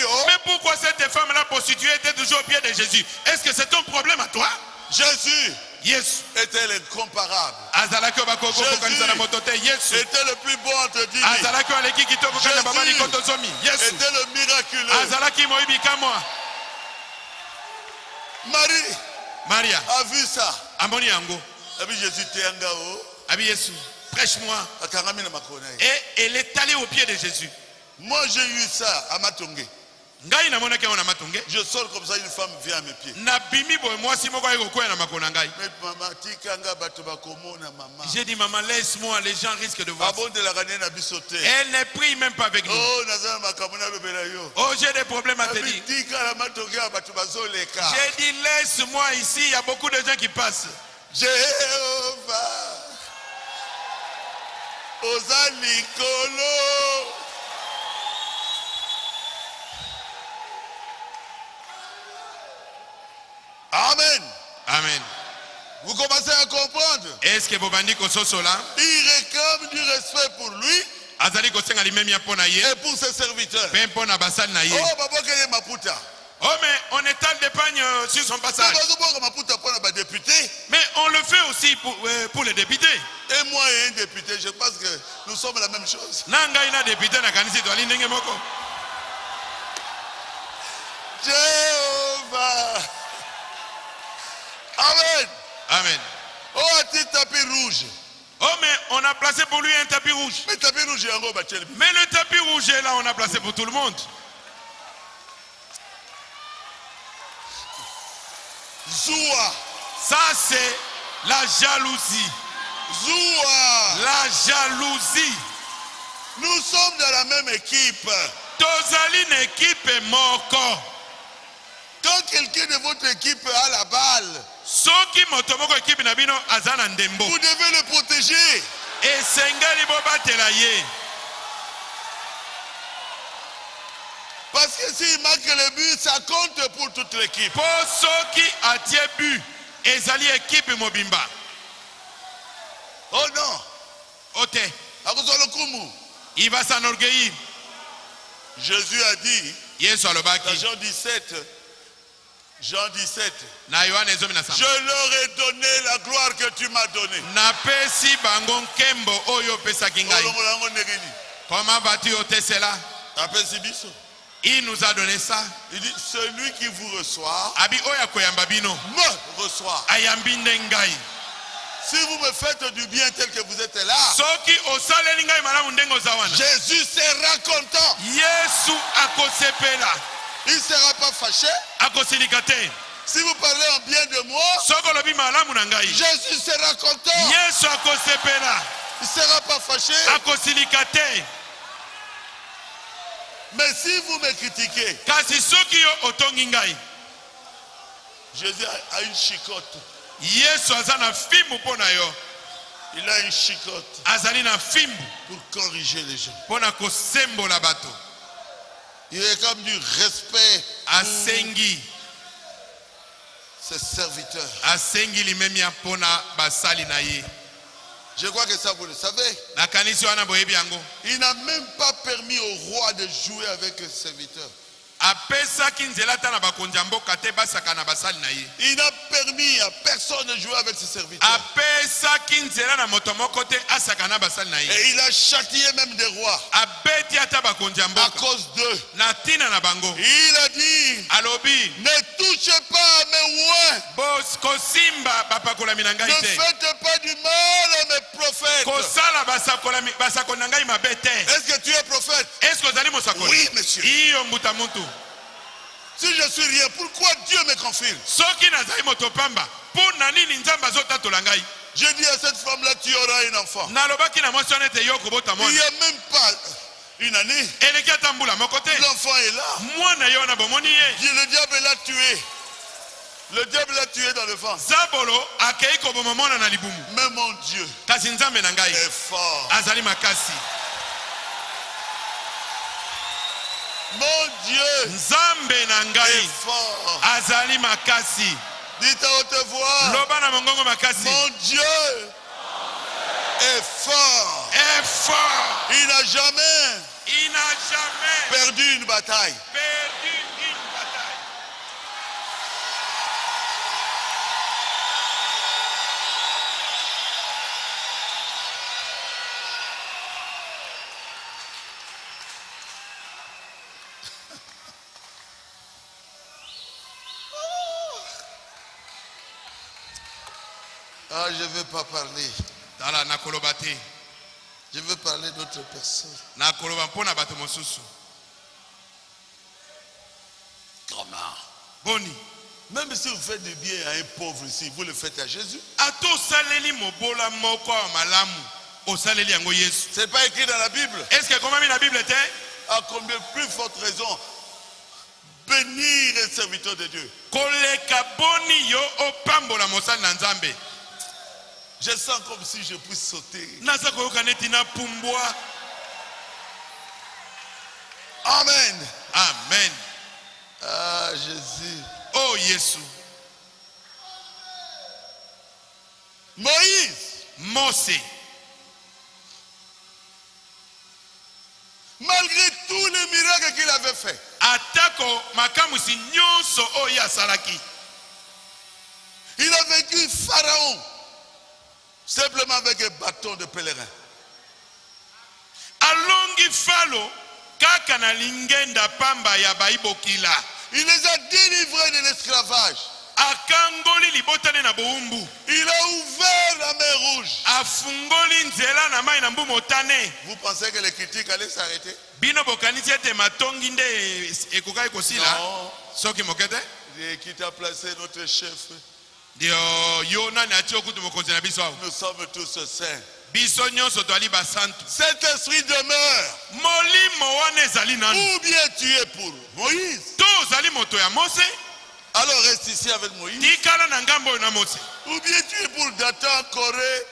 Speaker 1: yo
Speaker 2: Mais pourquoi cette femme-là prostituée était toujours au pied de Jésus? Est-ce que c'est ton problème à toi?
Speaker 1: Jésus était l'incomparable.
Speaker 2: yesu
Speaker 1: Était le plus bon entre
Speaker 2: baba
Speaker 1: Jésus. Était le miraculeux. Marie
Speaker 2: maria
Speaker 1: a vu ça. Et puis Jésus yanga o.
Speaker 2: abi yesu prêche-moi. Et elle est allée au pied de jésus.
Speaker 1: Moi j'ai eu ça à matonge. Je sors comme ça, une femme vient à mes pieds.
Speaker 2: j'ai dit maman laisse-moi les gens risquent de voir
Speaker 1: te?
Speaker 2: elle ne prie même pas avec nous.
Speaker 1: Oh
Speaker 2: oh j'ai des problèmes à te dire. j'ai dit laisse-moi ici il y a beaucoup de gens qui passent.
Speaker 1: Jehova oza likolo. Amen.
Speaker 2: amen
Speaker 1: Vous commencez à comprendre?
Speaker 2: est-ce que bobandi kososola?
Speaker 1: Il réclame du respect pour lui
Speaker 2: azali kosenga limemia mpo na ye
Speaker 1: et pour ses serviteurs.
Speaker 2: mpe mpo na basali na ye
Speaker 1: Oh, babokele maputa.
Speaker 2: Oh mais on étale d'épargne euh, sur son passage.
Speaker 1: Badepute
Speaker 2: mais on le fait aussi pour, euh, pour les députés.
Speaker 1: Et moi et un député je pense que nous sommes la même chose. Jehova amen.
Speaker 2: Amen.
Speaker 1: Oh ati tapis rouge?
Speaker 2: Oh mais on a placé pour lui un tapis rouge.
Speaker 1: Mais tapis rouge biso.
Speaker 2: mais le tapis rouge est là on a placé pour tout le monde
Speaker 1: zuwa
Speaker 2: ça c'est la jalousie.
Speaker 1: Zuwa
Speaker 2: la jalousie.
Speaker 1: Nous sommes dans la même équipe.
Speaker 2: Tozali na ekipe moko.
Speaker 1: Quand quelqu'un de votre équipe a la balle
Speaker 2: soki moto moko ekipe na bino aza na ndembo.
Speaker 1: vous devez le protéger.
Speaker 2: Esengeli bobatela ye
Speaker 1: parce que s'il marque le but ça compte pour toute l'équipe.
Speaker 2: Mpo soki atie bu ezali ekipe mobimba.
Speaker 1: Oh non.
Speaker 2: O te
Speaker 1: akozwa lokumu.
Speaker 2: Il va s'enorgueillir
Speaker 1: jésus a dit dans Jean 17 Jean 17
Speaker 2: na yohana ezomi na
Speaker 1: Je leur ai donné la gloire que tu m'as donnée.
Speaker 2: comment vas-tu ôter cela. Il nous a donné ça
Speaker 1: Il dit celui qui vous reçoit me reçoit. Si vous me faites du bien tel que vous êtes là, Jésus sera content. Il ne sera pas fâché. Si vous parlez en bien de moi, Jésus sera content. Il ne sera pas fâché. Mais si vous me critiquez, Jésus a- une
Speaker 2: yo.
Speaker 1: Il a une chicotte
Speaker 2: azali na fimbu
Speaker 1: pour corriger les gens. Il est comme du respect.
Speaker 2: Asengi.
Speaker 1: Ses serviteurs.
Speaker 2: asengi limemia mpo na basali na ye
Speaker 1: Je crois que ça, vous le savez. Il n'a même pas permis au roi de jouer avec ses serviteurs. Il n'a permis à personne de jouer avec ses serviteurs. Et il a châtié même des rois. À cause d'eux. Il a dit, ne touchez pas à mes
Speaker 2: na
Speaker 1: Ne faites pas du mal à mes prophètes. Est-ce que tu es prophète? Oui, monsieur. Si je suis rien, pourquoi Dieu me confirme? Je dis à cette femme-là, tu auras un enfant. Il n'y a même pas une année. L'enfant est là. Dieu, le diable l'a tué. Le diable l'a tué dans le
Speaker 2: libumu
Speaker 1: Mais mon Dieu est fort. Mon Dieu
Speaker 2: nzambe na ngai
Speaker 1: est fort.
Speaker 2: azali makasi
Speaker 1: Dites à haute voix.
Speaker 2: loba na mongongo makasi
Speaker 1: Mon Dieu est fort.
Speaker 2: est fort
Speaker 1: Il n'a jamais
Speaker 2: il n'a jamais
Speaker 1: perdu une bataille.
Speaker 2: perdu une bataille
Speaker 1: Ah, je ne veux pas parler. Je veux parler d'autres personnes. Comment
Speaker 2: boni
Speaker 1: Même si vous faites du bien à un pauvre ici, vous le faites à Jésus.
Speaker 2: ata osaleli mobola moko ya malamu osaleli yango yesu
Speaker 1: Ce n'est pas écrit dans la Bible.
Speaker 2: est ce que ekomami na bible te?
Speaker 1: À combien plus forte raison bénir les serviteurs de Dieu?
Speaker 2: koleka boni yo opambola mosali na nzambe
Speaker 1: Je sens comme si je puisse sauter. Amen.
Speaker 2: amen.
Speaker 1: Ah, Jésus.
Speaker 2: o yesu.
Speaker 1: Moïse,
Speaker 2: mose.
Speaker 1: Malgré tous les miracles qu'il avait faits,
Speaker 2: atako nyonso oyo asalaki.
Speaker 1: Il a vaincu Pharaon simplement avec un bâton de pèlerin.
Speaker 2: alongi falo kaka na lingenda pamba ya bayibokila
Speaker 1: Il les a délivrés de l'esclavage.
Speaker 2: akangoli libotane na bowumbu
Speaker 1: Il a ouvert la mer rouge.
Speaker 2: afungoli nzela na mai na mbu motane
Speaker 1: Vous pensez que les critiques allaient s'arrêter
Speaker 2: bino bokanisi ete matongi nde ekokaki kosila
Speaker 1: Non.
Speaker 2: soki moke te
Speaker 1: qui t'a placé notre chef Nous sommes tous saints. Cet esprit demeure. Ou bien tu es pour Moïse? Alors reste ici avec Moïse. Ou bien tu es pour Dathan, Corée,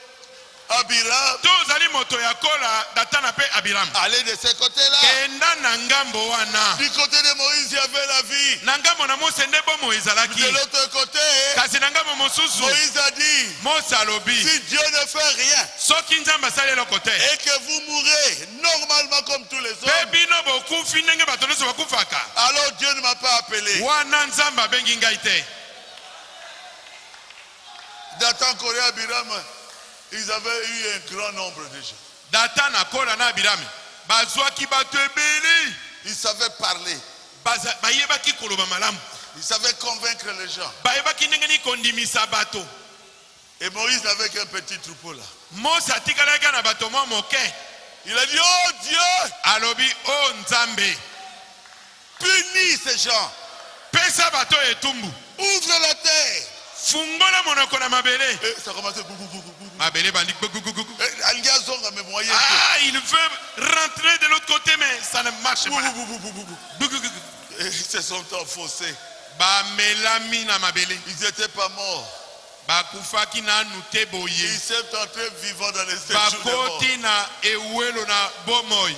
Speaker 1: Abiram.
Speaker 2: to ozali moto ya kola datana mpe abiramu
Speaker 1: Allez de ce côté-là.
Speaker 2: kenda na ngambo wana.
Speaker 1: Du côté de Moïse, il y avait la vie.
Speaker 2: na ngambo na mose nde bomo ezalaki
Speaker 1: De l'autre côté,
Speaker 2: kasi na ngambo mosusu.
Speaker 1: Moïse a dit,
Speaker 2: mose alobi.
Speaker 1: si Dieu ne fait rien
Speaker 2: soki nzambe asali eloko te.
Speaker 1: et que vous mourrez normalement comme tous les
Speaker 2: mpe
Speaker 1: hommes,
Speaker 2: bino bokufi ndenge bato nyonso bakufaka.
Speaker 1: alors Dieu ne m'a pas appelé.
Speaker 2: wana nzambe abengi ngai te.
Speaker 1: Dathan, Corée, Abiram, ils avaient eu un grand nombre de gens. Ils savaient parler. Ils savaient convaincre les gens. Et Moïse n'avait qu'un petit troupeau là. Il a dit, oh Dieu,
Speaker 2: alobi o nzambe
Speaker 1: punis ces gens. Ouvre la terre.
Speaker 2: Fungola monoko na mabele mabele ah il veut rentrer de l'autre côté mais ça ne marche pas
Speaker 1: Ils se sont enfoncés.
Speaker 2: bamelami na mabele
Speaker 1: Ils n'étaient pas morts.
Speaker 2: bakufaki nanu te
Speaker 1: Ils
Speaker 2: boye
Speaker 1: sont entrés vivants dans les sept jours de mort.
Speaker 2: bakoti na ewelo na bomoi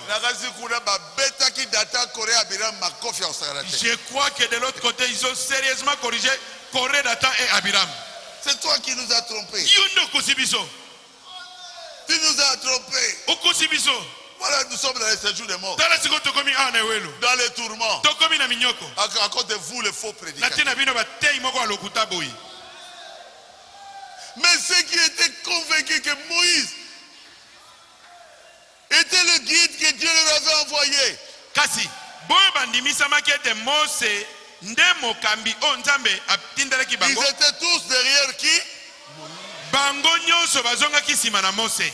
Speaker 2: je crois que de l'autre côté ils ont sérieusement corrigé Corée Datan et Abiram.
Speaker 1: C'est toi qui nous as trompés. Tu nous as trompés.
Speaker 2: Biso
Speaker 1: Voilà, nous sommes dans les séjours des morts, dans les tourments, à, à cause de vous, les faux prédicateurs.
Speaker 2: boye
Speaker 1: Mais ceux qui étaient convaincus que Moïse était le guide que Dieu leur avait envoyé,
Speaker 2: kasi boyo bandimisamaki ete mose nde mokambi oyo nzambe atindelaki
Speaker 1: ils
Speaker 2: bango
Speaker 1: étaient tous derrière qui
Speaker 2: bango nyonso bazongaki nsima na mose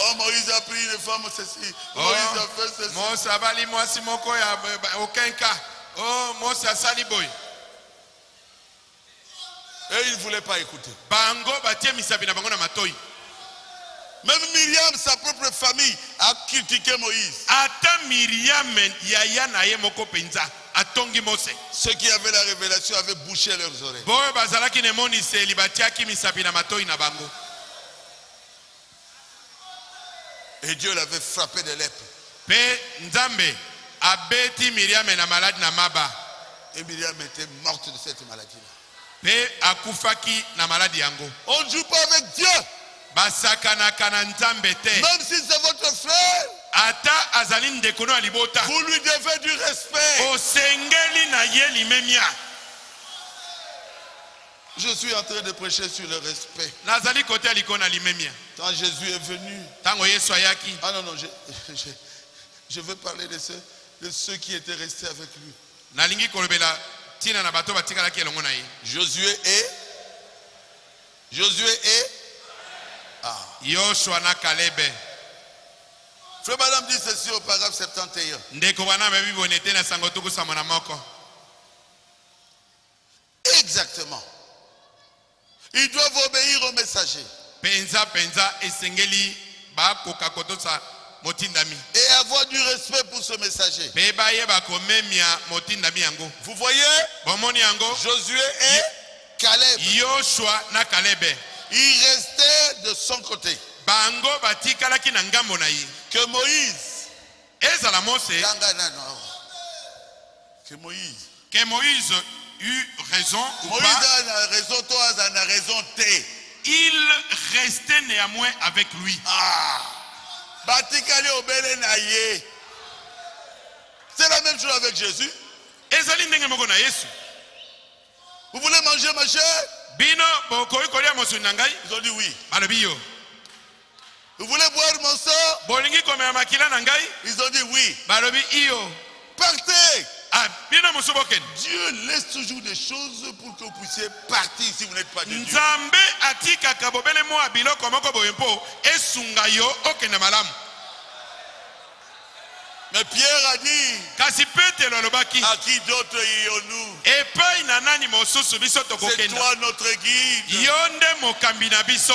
Speaker 1: Oh, Moïse a pris une femme, ceci.
Speaker 2: Oh,
Speaker 1: Moïse a fait ceci.
Speaker 2: mose abali mwasi moko ya ba- okenka o mose asali boye
Speaker 1: Et ils ne voulaient pas écouter.
Speaker 2: bango batie misapi na bango na matoi
Speaker 1: Même Myriam, sa propre famille, a critiqué Moïse.
Speaker 2: ata miriame yaya na ye moko mose
Speaker 1: Ceux qui avaient la révélation avaient bouché leurs oreilles.
Speaker 2: boyo bazalaki na emoniseli batiaki misapi na matoi na bango
Speaker 1: Et Dieu l'avait frappé de lèpre.
Speaker 2: mpe nzambe abeti miriame na maladi na maba
Speaker 1: Et Myriam était morte de cette maladie-là.
Speaker 2: mpe akufaki na maladi yango
Speaker 1: On ne joue pas avec Dieu.
Speaker 2: basakanaka na nzambe te
Speaker 1: Même si c'est votre frère,
Speaker 2: ata azali ndeko no ya libota.
Speaker 1: Vous lui devez du respect.
Speaker 2: osengeli na ye limemia.
Speaker 1: Je suis en train de prêcher sur le respect.
Speaker 2: nazali kote ya likolo na limemia.
Speaker 1: Quand Jésus est venu,
Speaker 2: ntango yesu ayaki.
Speaker 1: Ah non, non, je, je, je veux parler de ceux, de ceux qui étaient restés avec lui.
Speaker 2: nalingi kolobela ntina na bato batikalaki elongo na ye.
Speaker 1: Josué et Josué et
Speaker 2: yoshua na kalebe
Speaker 1: Frère Madame dit ceci au paragraphe 71.
Speaker 2: ndeko wana te na sango tukusama na moko.
Speaker 1: Exactement. Ils doivent obéir au messager.
Speaker 2: Mpenza mpenza esengeli bakoka kotosa motindami.
Speaker 1: Et avoir du respect pour ce messager.
Speaker 2: mpe bayeba komemia motindami yango.
Speaker 1: Vous voyez,
Speaker 2: bomoni yango.
Speaker 1: Josué et Caleb,
Speaker 2: yoshua na kalebe
Speaker 1: ils restaient de son côté.
Speaker 2: bango batikalaki na ngambo na ye
Speaker 1: Que Moïse, que Moïse,
Speaker 2: que moïse eut raison ou
Speaker 1: Moïse
Speaker 2: pas.
Speaker 1: a raison, toi a raison, T.
Speaker 2: il restait néanmoins avec lui.
Speaker 1: Ah, Batikali obele na ye. C'est la même chose avec Jésus.
Speaker 2: ezali ndenge moko na yesu.
Speaker 1: Vous voulez manger ma chair
Speaker 2: bino bokoki kolia mosuni na ngai.
Speaker 1: Ils ont dit oui.
Speaker 2: balobi yo
Speaker 1: Vous voulez boire mon sang
Speaker 2: bolingi komela makila na ngai?
Speaker 1: Ils ont dit oui.
Speaker 2: balobi iyo
Speaker 1: Partez.
Speaker 2: ah, bino mosu bokende
Speaker 1: Dieu laisse toujours des choses pour que vous puissiez partir si vous n'êtes pas de Dieu.
Speaker 2: nzambe atikaka bobele mo ya biloko moko boye mpo esunga yo okende malamu
Speaker 1: Mais Pierre a dit,
Speaker 2: kasi petelo alobaki
Speaker 1: à qui d'autre irions-nous?
Speaker 2: Epai na nani mosusu biso
Speaker 1: C'est
Speaker 2: tokokenda
Speaker 1: toi notre guide.
Speaker 2: yo nde mokambi na biso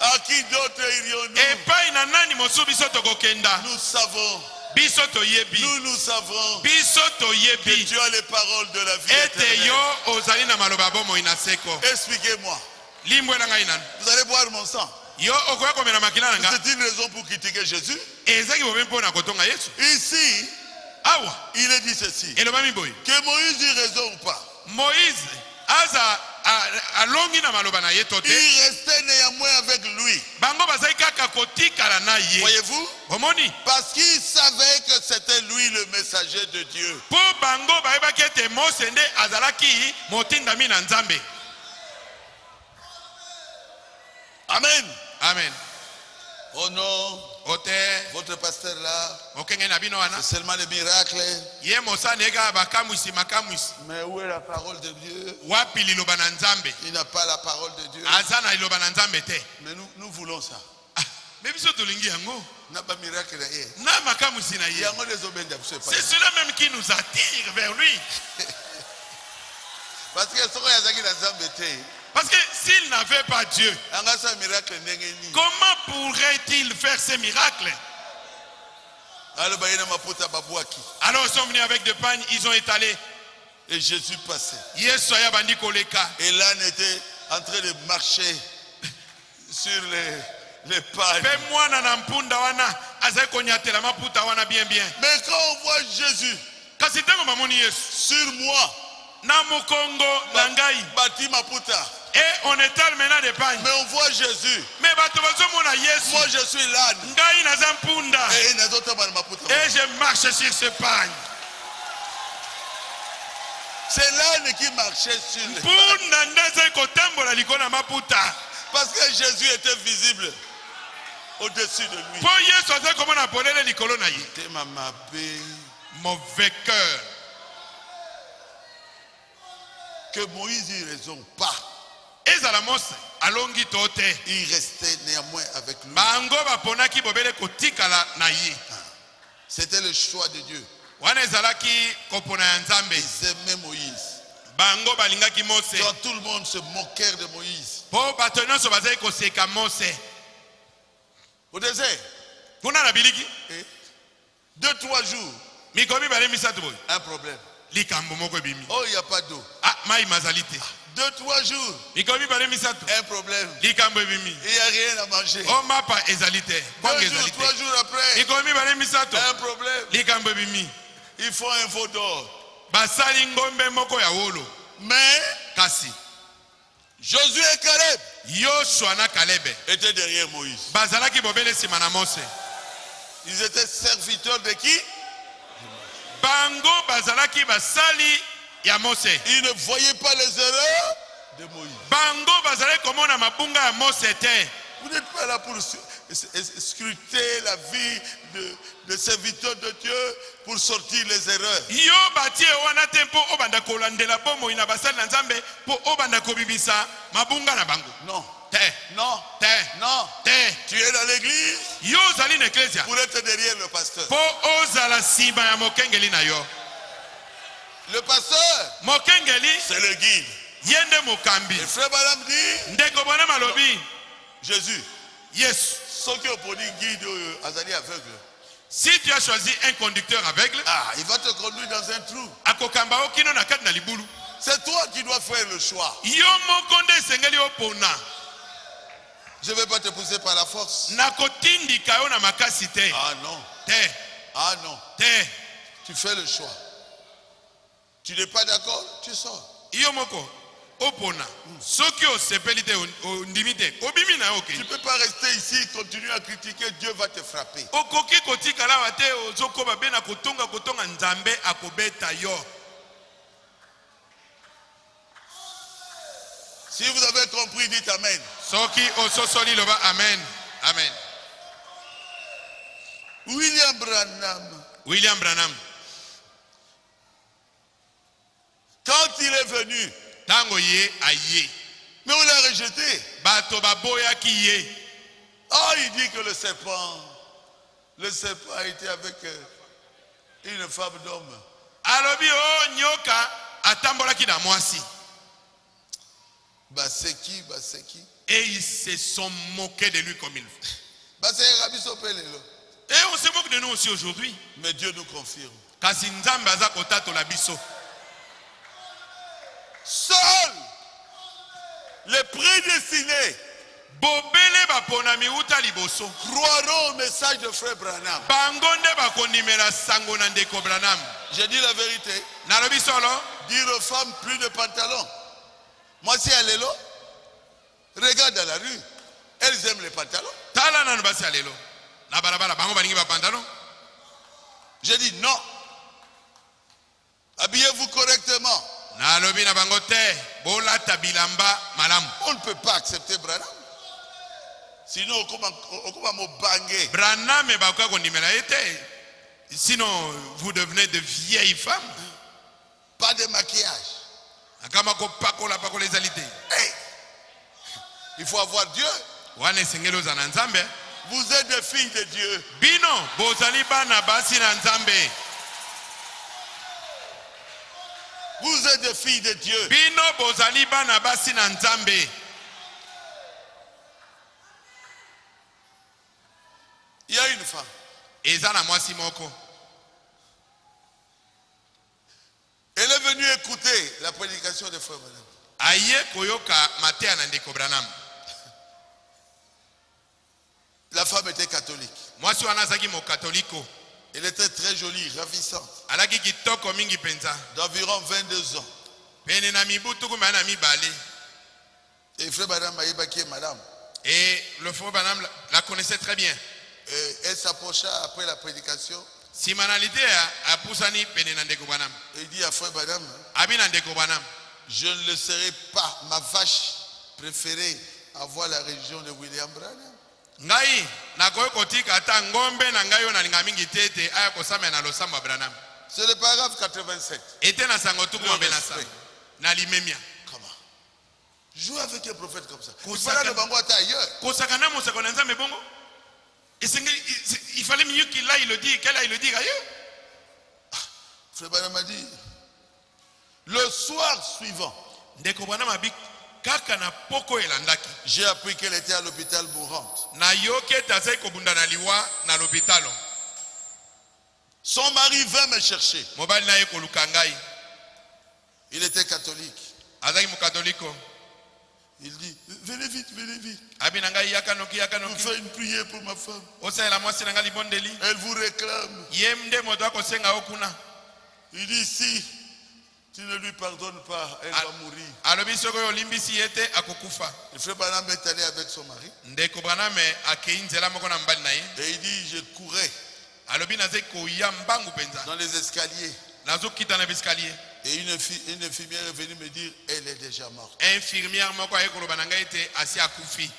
Speaker 1: À qui d'autre irions-nous
Speaker 2: epai na nani mosusu biso tokokenda?
Speaker 1: Nous savons,
Speaker 2: biso toyebi.
Speaker 1: Nous nous savons
Speaker 2: biso
Speaker 1: que
Speaker 2: toyebi
Speaker 1: tu as les paroles de la vie
Speaker 2: ete yo ozali na maloba bomoi na seko
Speaker 1: Expliquez-moi.
Speaker 2: limbwela ngai nanu
Speaker 1: Vous allez boire mon sang.
Speaker 2: yo okoya komela makila na nga.
Speaker 1: C'est une raison pour critiquer Jésus.
Speaker 2: ezaki bobe mpo na kotonga yesu.
Speaker 1: Ici,
Speaker 2: awa.
Speaker 1: il est dit ceci.
Speaker 2: elobami boye.
Speaker 1: Que Moïse dit raison ou pas.
Speaker 2: moïse aza alongi na maloba na ye to te
Speaker 1: Il restait néanmoins avec lui.
Speaker 2: bango bazali kaka kotikala na ye
Speaker 1: Voyez-vous?
Speaker 2: Omoni
Speaker 1: Parce qu'il savait que c'était lui le messager de Dieu.
Speaker 2: mpo bango bayebaki ete mose nde azalaki motindami na nzambe
Speaker 1: Amen.
Speaker 2: amen
Speaker 1: Oh non,
Speaker 2: ote
Speaker 1: votre pasteur là,
Speaker 2: na
Speaker 1: c'est seulement
Speaker 2: ye bakamwisi makamwisi
Speaker 1: Mais où est la parole de Dieu?
Speaker 2: Na nzambe?
Speaker 1: Il n'a pas la parole de Dieu.
Speaker 2: na na nzambe te.
Speaker 1: Mais nous, nous voulons ça.
Speaker 2: Ah, me biso tolingi yango.
Speaker 1: N'a pas miracle derrière.
Speaker 2: na makamwisi na ye. C'est cela même qui nous attire vers lui.
Speaker 1: Parce que ce qu'il y a qui dans Zambété,
Speaker 2: parce que s'il n'avait pas Dieu comment pourrait-il faire ces miracles?
Speaker 1: Alors,
Speaker 2: ils sont venus avec des pagnes ils ont étalé.
Speaker 1: Et Jésus passait. Et l'âne était en train de marcher sur les, les pagnes. Mais quand on voit Jésus sur moi,
Speaker 2: na mokongo na ngai.
Speaker 1: bâti maputa,
Speaker 2: et on étale maintenant des pagnes
Speaker 1: Mais on voit Jésus.
Speaker 2: yesu.
Speaker 1: Moi, je suis l'âne. Et
Speaker 2: je marche sur ce pagne.
Speaker 1: C'est l'âne qui marchait sur
Speaker 2: na maputa.
Speaker 1: Parce que Jésus était visible au-dessus de lui. T'es ma
Speaker 2: mauvais cœur.
Speaker 1: Que Moïse y raison pas. Il restait néanmoins avec lui.
Speaker 2: ye.
Speaker 1: C'était le choix de Dieu. Ils aimaient Moïse. Quand tout le monde se moquait de Moïse. Au désert, eh, deux, trois jours, un problème. Oh, il n'y a pas d'eau.
Speaker 2: ah
Speaker 1: Deux, trois jours, un problème. Il n'y a rien à manger. Deux jours, trois jours après, un problème. Ils font un veau d'or. Mais
Speaker 2: kasi.
Speaker 1: Josué et Caleb.
Speaker 2: Yoshua na kalebe
Speaker 1: étaient derrière Moïse.
Speaker 2: bazalaki bobele nsima na mose.
Speaker 1: Ils étaient serviteurs de qui?
Speaker 2: Bango bazalaki basali ya mose.
Speaker 1: Ils ne voyaient pas les erreurs de Moïse.
Speaker 2: bango bazalaki komona mabunga ya mose te.
Speaker 1: Vous n'êtes pas là pour scruter la vie de, de serviteurs de Dieu pour sortir les erreurs.
Speaker 2: yo batie wana te mpo obanda kolandela bomoi na basali na nzambe mpo obanda kobimisa mabunga na bango.
Speaker 1: Non,
Speaker 2: te.
Speaker 1: Non,
Speaker 2: te.
Speaker 1: Non.
Speaker 2: te.
Speaker 1: Tu es dans l'église
Speaker 2: yo ozali na eklesia
Speaker 1: pour être derrière le pasteur.
Speaker 2: mpo ozala nsima ya mokengeli na yo
Speaker 1: Le pasteur,
Speaker 2: mokengeli
Speaker 1: c'est le guide. Et frère Balam dit, Jésus,
Speaker 2: yesu
Speaker 1: ceux qui ont produit guide euh, Azali aveugle,
Speaker 2: si tu as choisi un conducteur aveugle
Speaker 1: ah, il va te conduire dans un trou. C'est toi qui dois faire le choix. Je ne vais pas te pousser par la force. Ah non, ah non. Tu fais le choix. Tu n'es pas d'accord, tu sors.
Speaker 2: yo moko opona. Soki osepeli te o- ondimi te obimi na yo
Speaker 1: Tu ne peux pas rester ici, continuer à critiquer, Dieu va te frapper.
Speaker 2: okoki kotikala awa te ozokoba be na kotonga kotonga nzambe akobeta yo.
Speaker 1: Si vous avez compris, dites Amen.
Speaker 2: soki ososoli loba amen. Amen.
Speaker 1: William Branham,
Speaker 2: william branham
Speaker 1: quand il est venu,
Speaker 2: ntango ye aye
Speaker 1: mais on l'a rejeté.
Speaker 2: bato baboyaki ye
Speaker 1: Ah, il dit que le serpent, le serpent a été avec euh, une femme d'homme.
Speaker 2: alobi o nyoka atambolaki na mwasi.
Speaker 1: C'est qui
Speaker 2: et ils se sont moqués de lui comme il faut.
Speaker 1: Bah
Speaker 2: et on se moque de nous aussi aujourd'hui.
Speaker 1: Mais Dieu nous confirme. Seuls les prédestinés
Speaker 2: bobele baponami uta liboso
Speaker 1: croiront au message de frère Branham.
Speaker 2: bango nde bakondimela sango na ndeko branham
Speaker 1: J'ai dit la vérité.
Speaker 2: nalobi solo
Speaker 1: Dire aux femmes plus de pantalons. Moi, si elle est là, regarde dans la rue. Elles aiment les pantalons.
Speaker 2: tala nano basi ya lelo na balabala bango balingi bapantalo
Speaker 1: J'ai dit non. Habillez-vous correctement. On ne peut pas accepter Branham. Sinon, à banger.
Speaker 2: branham sinon vous devenez de vieilles femmes
Speaker 1: Pas de maquillage. Hey! Il faut avoir Dieu. Vous êtes des filles de Dieu.
Speaker 2: bino
Speaker 1: Vous êtes des filles de Dieu.
Speaker 2: bino bozali bana basi
Speaker 1: Il y a une femme.
Speaker 2: eza na mwasi moko
Speaker 1: Elle est venue écouter la prédication de Frère Branham.
Speaker 2: aye koyoka mateya na ndeko branham
Speaker 1: La femme était catholique. Elle était très jolie, ravissante, d'environ 22 ans. Et frère Madame Maïba qui est madame.
Speaker 2: Et le frère Branham la- connaissait très bien.
Speaker 1: Et elle s'approcha après la prédication
Speaker 2: Branham.
Speaker 1: et il dit à frère Madame, je ne le serai pas, ma vache préférée, avoir la région de William Branham.
Speaker 2: Ngai nakoki kotika ata ngombe na ngai oyo nalinga mingi te ete aya kosamela na losambo ya branham
Speaker 1: C'est le paragraphe 87.
Speaker 2: ete na sango tuku
Speaker 1: Le
Speaker 2: mabe na
Speaker 1: respect.
Speaker 2: sango na limemia
Speaker 1: Comment Jouer avec un prophète comme ça. Il fallait le bango ata ailleurs.
Speaker 2: kosaka na mosako na nzambe bongo? Esengeli il fallait mieux qu'il aille le dire qu'elle aille le dire ailleurs
Speaker 1: Frère Branham a dit, le soir suivant, j'ai appris qu'elle était à l'hôpital mourante. Son mari vint me chercher. Il était catholique. Il dit, venez vite, venez vite.
Speaker 2: noki
Speaker 1: faites une prière pour ma femme. Elle vous réclame. Il dit, si tu ne lui pardonnes pas, elle
Speaker 2: Ah.
Speaker 1: va mourir.
Speaker 2: akokufa
Speaker 1: Le frère Branham est allé avec son mari.
Speaker 2: ndeko braname akei nzela moko na mobali na ye
Speaker 1: Et il dit, je courais
Speaker 2: alobi nazali koya mbangu mpenza
Speaker 1: dans les escaliers.
Speaker 2: na
Speaker 1: Et une, fi- une infirmière est venue me dire, elle est déjà morte.
Speaker 2: infirmière moko aye koloba na ngai ete asi akufi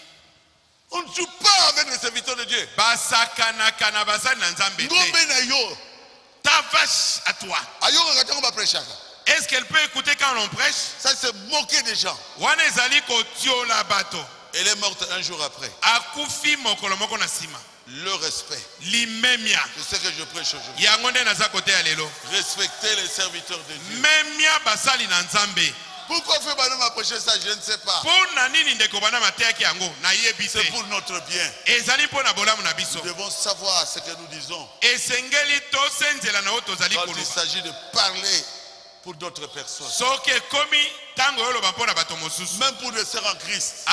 Speaker 1: On ne joue pas avec les serviteurs de Dieu.
Speaker 2: basakanaka na basali na nzambe te
Speaker 1: Ngombe na yo.
Speaker 2: ta vache à toi
Speaker 1: ba prêchaka.
Speaker 2: Est-ce qu'elle peut écouter quand on prêche?
Speaker 1: Ça c'est moquer des gens. Elle est morte un jour après. Le respect.
Speaker 2: limemia
Speaker 1: C'est ce que je prêche aujourd'hui. Respecter les serviteurs de Dieu. Pourquoi Frère Branham a prêché ça? Je ne sais pas. C'est pour notre bien. Nous devons savoir ce que nous disons quand il s'agit de parler pour d'autres personnes. Même pour des sœurs en Christ.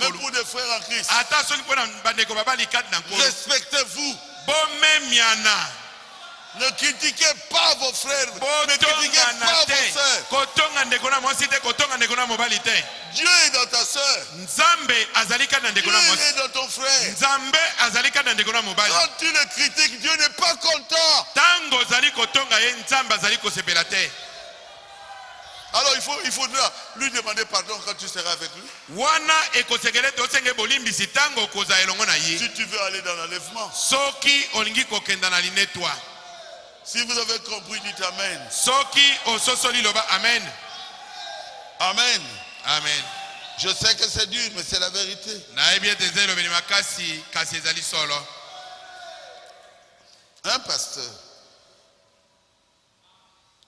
Speaker 1: Même pour des frères en Christ. Respectez-vous. Ne critiquez pas vos frères. Ne critiquez pas vos Dieu est dans ta
Speaker 2: ndeko
Speaker 1: Dieu est dans ton frère. Quand tu le critiques, Dieu n'est pas content. Alors il, faut, il faudra lui demander pardon quand tu seras avec lui. Si tu veux aller dans l'enlèvement. Si vous avez compris, dites Amen.
Speaker 2: soki ososoli loba amen
Speaker 1: Amen.
Speaker 2: amen
Speaker 1: Je sais que c'est dur, mais c'est la vérité. Un pasteur.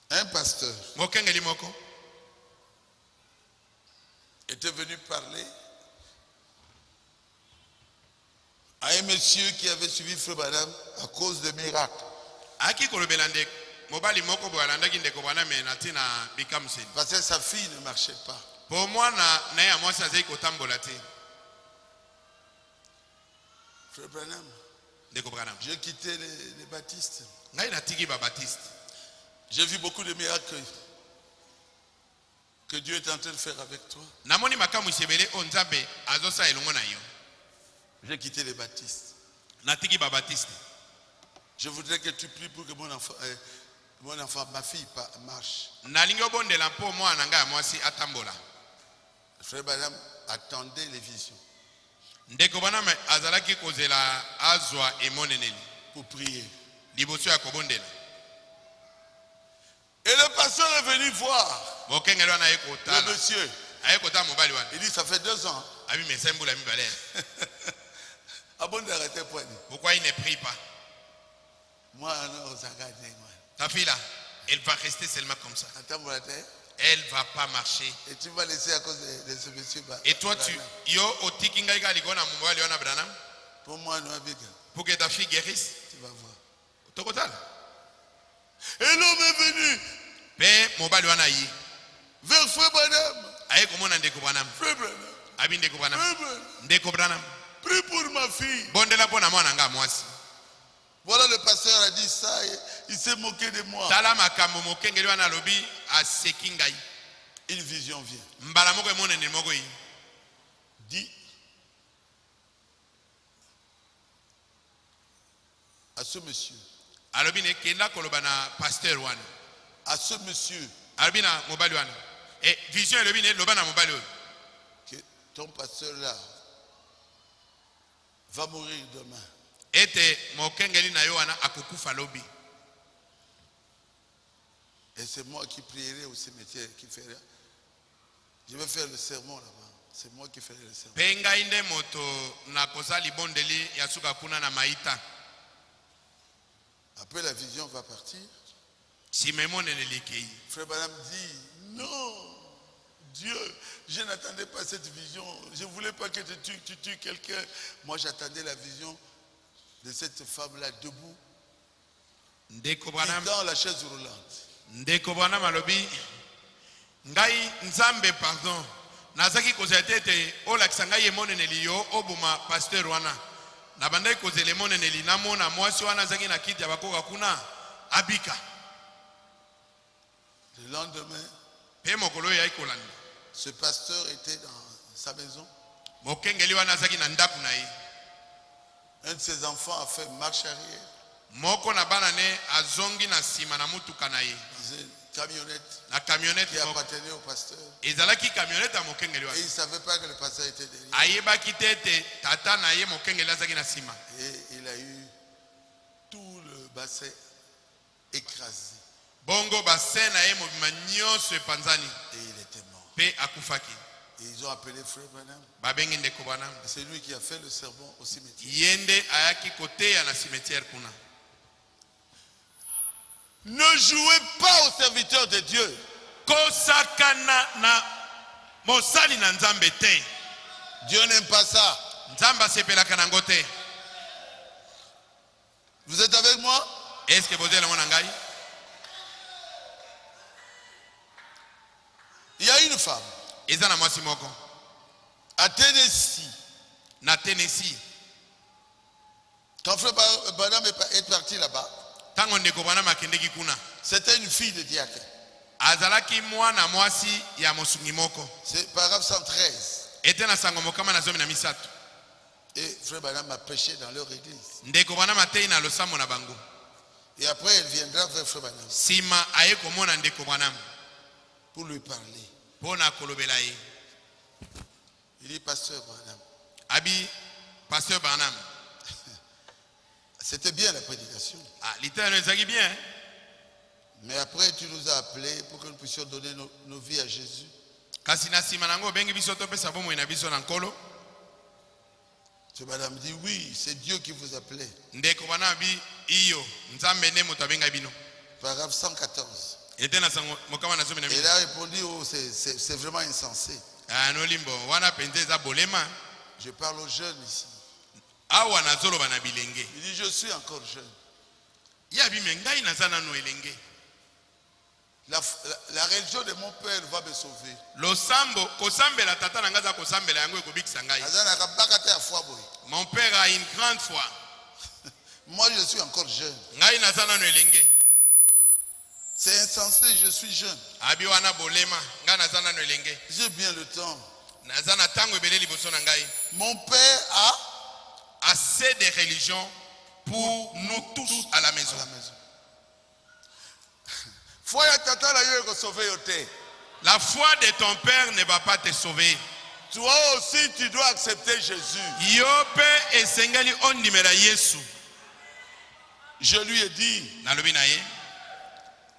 Speaker 1: Un pasteur était venu parler à un monsieur qui avait suivi Frère Madame à cause des miracles.
Speaker 2: Aki kolobela mobali moko boye alandaki ndeko bwana me na ntina bikamuseli
Speaker 1: Parce que sa fille ne marchait pas.
Speaker 2: mpo mwana na ye ya mwasi azali kotambola te
Speaker 1: Frère Branham,
Speaker 2: ndeko branam
Speaker 1: j'ai quitté les, les baptistes.
Speaker 2: ngai natiki babatiste
Speaker 1: J'ai vu beaucoup de miracles que Dieu est en train de faire avec toi. J'ai quitté les baptistes. Je voudrais que tu pries pour que mon enfant, euh, mon enfant ma fille marche. Frère Branham attendait les visions.
Speaker 2: Ndeko baname azalaki kozela azwa emoneneli.
Speaker 1: Pour prier.
Speaker 2: liboso ya kobondela.
Speaker 1: Et le pasteur est venu voir.
Speaker 2: Mokengeli wana aye
Speaker 1: le
Speaker 2: kotala
Speaker 1: monsieur.
Speaker 2: aye kotala mobali wana.
Speaker 1: Il dit, ça fait deux ans.
Speaker 2: mbula mibale.
Speaker 1: Ah
Speaker 2: pourquoi il ne prie pas? Ta fille là elle va rester seulement comme ça.
Speaker 1: Mon
Speaker 2: elle va pas marcher.
Speaker 1: Et tu vas laisser à cause de, de ce monsieur.
Speaker 2: et toi tu yo
Speaker 1: Pour moi,
Speaker 2: pour que ta fille guérisse.
Speaker 1: Tu vas voir. Et l'homme est venu.
Speaker 2: Mobali wana ayi
Speaker 1: vers Frère Branham.
Speaker 2: aye komona ndeko branam
Speaker 1: Frère Branham.
Speaker 2: abi ndeko branam
Speaker 1: Frère Branham.
Speaker 2: ndeko branam
Speaker 1: Prie pour ma fille.
Speaker 2: bondela mpo na mwana nga mwasi
Speaker 1: Voilà, le pasteur a dit ça. et Il s'est moqué de moi. Une vision vient.
Speaker 2: moko ye
Speaker 1: Dis à ce monsieur,
Speaker 2: alobi na ekenda koloba na paster wana
Speaker 1: à ce monsieur
Speaker 2: alobi na mobali wana e vision elobi na eloba na mobali oyo
Speaker 1: que ton pasteur là va mourir demain.
Speaker 2: Ete mokengeli na yo wana akokufa lobi
Speaker 1: Et c'est moi qui prierai au cimetière, qui ferai. Je vais faire le sermon là-bas. C'est moi qui ferai le sermon.
Speaker 2: mpe ngai nde moto nakoza libondeli ya suka kuna na maita
Speaker 1: Après la vision va partir.
Speaker 2: nsima emonene likei
Speaker 1: Frère Madame dit, non, Dieu, je n'attendais pas cette vision. Je ne voulais pas que tu tues, tu tues quelqu'un. Moi, j'attendais la vision de cette femme-là debout, dans la chaise roulante.
Speaker 2: ndeko ngai nzambe pardon nazalaki kozela te ete olakisa ngai emoneneli yo oboma paster wana. Na bandaki kozela emoneneli namona mwasi wana azalaki na kiti ya bakoka kuna abika.
Speaker 1: Le lendemain,
Speaker 2: mpe mokolo oyo kolanda.
Speaker 1: ce pasteur était dans sa maison.
Speaker 2: mokengeli wana azalaki na ndako na ye
Speaker 1: Un de ses enfants a fait marche arrière
Speaker 2: moko na bana ne azongi na nsima na mutuka na ye
Speaker 1: camionnette
Speaker 2: na moko
Speaker 1: appartenait au pasteur.
Speaker 2: ezalaki kamionete ya mokengeli
Speaker 1: Et il ne savait pas que le pasteur était derrière.
Speaker 2: ayebaki te ete tata na ye mokengeli azalaki na nsima
Speaker 1: Et il a eu tout le bassin écrasé.
Speaker 2: bongo basin na ye mobima nyonso epanzani
Speaker 1: Et il était mort.
Speaker 2: mpe akufaki
Speaker 1: Et ils ont appelé frère Branham. C'est lui qui a fait le sermon au cimetière. Ne jouez pas aux serviteurs de Dieu. Dieu n'aime pas ça. Vous êtes avec moi?
Speaker 2: Boza elango na ngai?
Speaker 1: Il y a une femme
Speaker 2: eza na mwasi moko
Speaker 1: à Tennessee.
Speaker 2: na tennessee
Speaker 1: Quand frère Branham est pa- est parti là-bas,
Speaker 2: ntango ndeko bwana akendeki kuna
Speaker 1: c'était une fille de diacre.
Speaker 2: azalaki mwana mwasi ya mosungi moko
Speaker 1: C'est paragraphe 113.
Speaker 2: ete na sango mokama na zomi na misato
Speaker 1: Et frère Branham a prêché dans leur église.
Speaker 2: ndeko bwana matei na losambo na bango
Speaker 1: Et après, elle viendra vers frère Branham
Speaker 2: nsima aye komona ndeko bwanamu
Speaker 1: pour lui parler. Il dit, pasteur Branham,
Speaker 2: abi pasteur
Speaker 1: c'était bien la prédication.
Speaker 2: ah, litano ezalaki bien hein?
Speaker 1: Mais après, tu nous as appelés pour que nous puissions donner nos, nos vies à Jésus. Ce madame dit, oui, c'est Dieu qui vous appelait. Paragraphe 114. Et il a répondu, oh, c'est- vraiment insensé.
Speaker 2: ah,
Speaker 1: Je parle aux jeunes ici.
Speaker 2: bilenge
Speaker 1: Il dit, je suis encore jeune. La, la- la religion de mon père va me sauver.
Speaker 2: mon père a une grande foi
Speaker 1: Moi, je suis encore jeune.
Speaker 2: ngai naza nano elenge
Speaker 1: C'est insensé, je suis jeune. J'ai bien le temps. Mon père a
Speaker 2: assez de religions pour nous tous à la maison
Speaker 1: à la. Foi
Speaker 2: de ton père ne va pas te sauver
Speaker 1: Toi aussi, tu dois accepter Jésus. Je lui ai dit,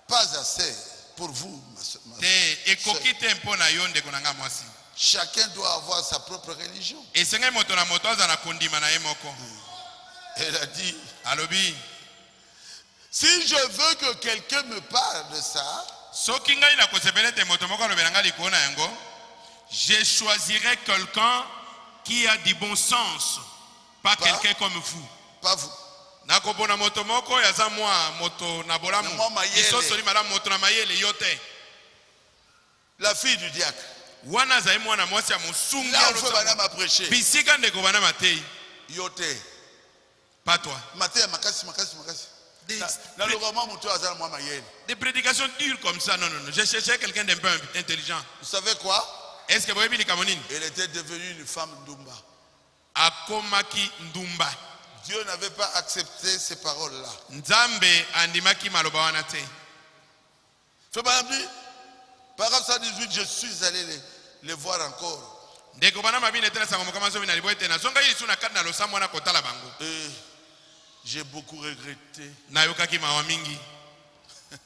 Speaker 1: pas assez pour vous, ma soeur- ma Chacun doit avoir sa propre religion.
Speaker 2: moko.
Speaker 1: Elle a dit,
Speaker 2: alobi.
Speaker 1: si je veux que quelqu'un me parle de ça,
Speaker 2: je choisirai quelqu'un qui a du bon sens pas
Speaker 1: Pas-
Speaker 2: quelqu'un comme vous.
Speaker 1: pas vous.
Speaker 2: Moto moko mwa moto na bolamu. Lisosoli malamu moto na mayele yo te
Speaker 1: La fille du diacre.
Speaker 2: wana azali mwana mwasi ya bisika ndeko
Speaker 1: Yo te. makasi, makasi, makasi.
Speaker 2: Des, prédications dures comme ça, non, non, non. Je cherchais quelqu'un d'un peu intelligent.
Speaker 1: vous savez quoi?
Speaker 2: Est-ce que vous avez vu les
Speaker 1: elle était devenue une femme ndumba
Speaker 2: akomaki ndumba
Speaker 1: dieu n'avait pas accepté ces paroles là
Speaker 2: nzambe andimaki maloba wana te.
Speaker 1: Frère Branham dit, paragraphe 118 je suis allé les, les voir encore.
Speaker 2: Ndeko bana mabini ete na sango mokama zomi na libwa ete nazongaki lisu na kati na losambo wana kotala bango.
Speaker 1: Et j'ai beaucoup regretté.
Speaker 2: Nayokaki mawa mingi.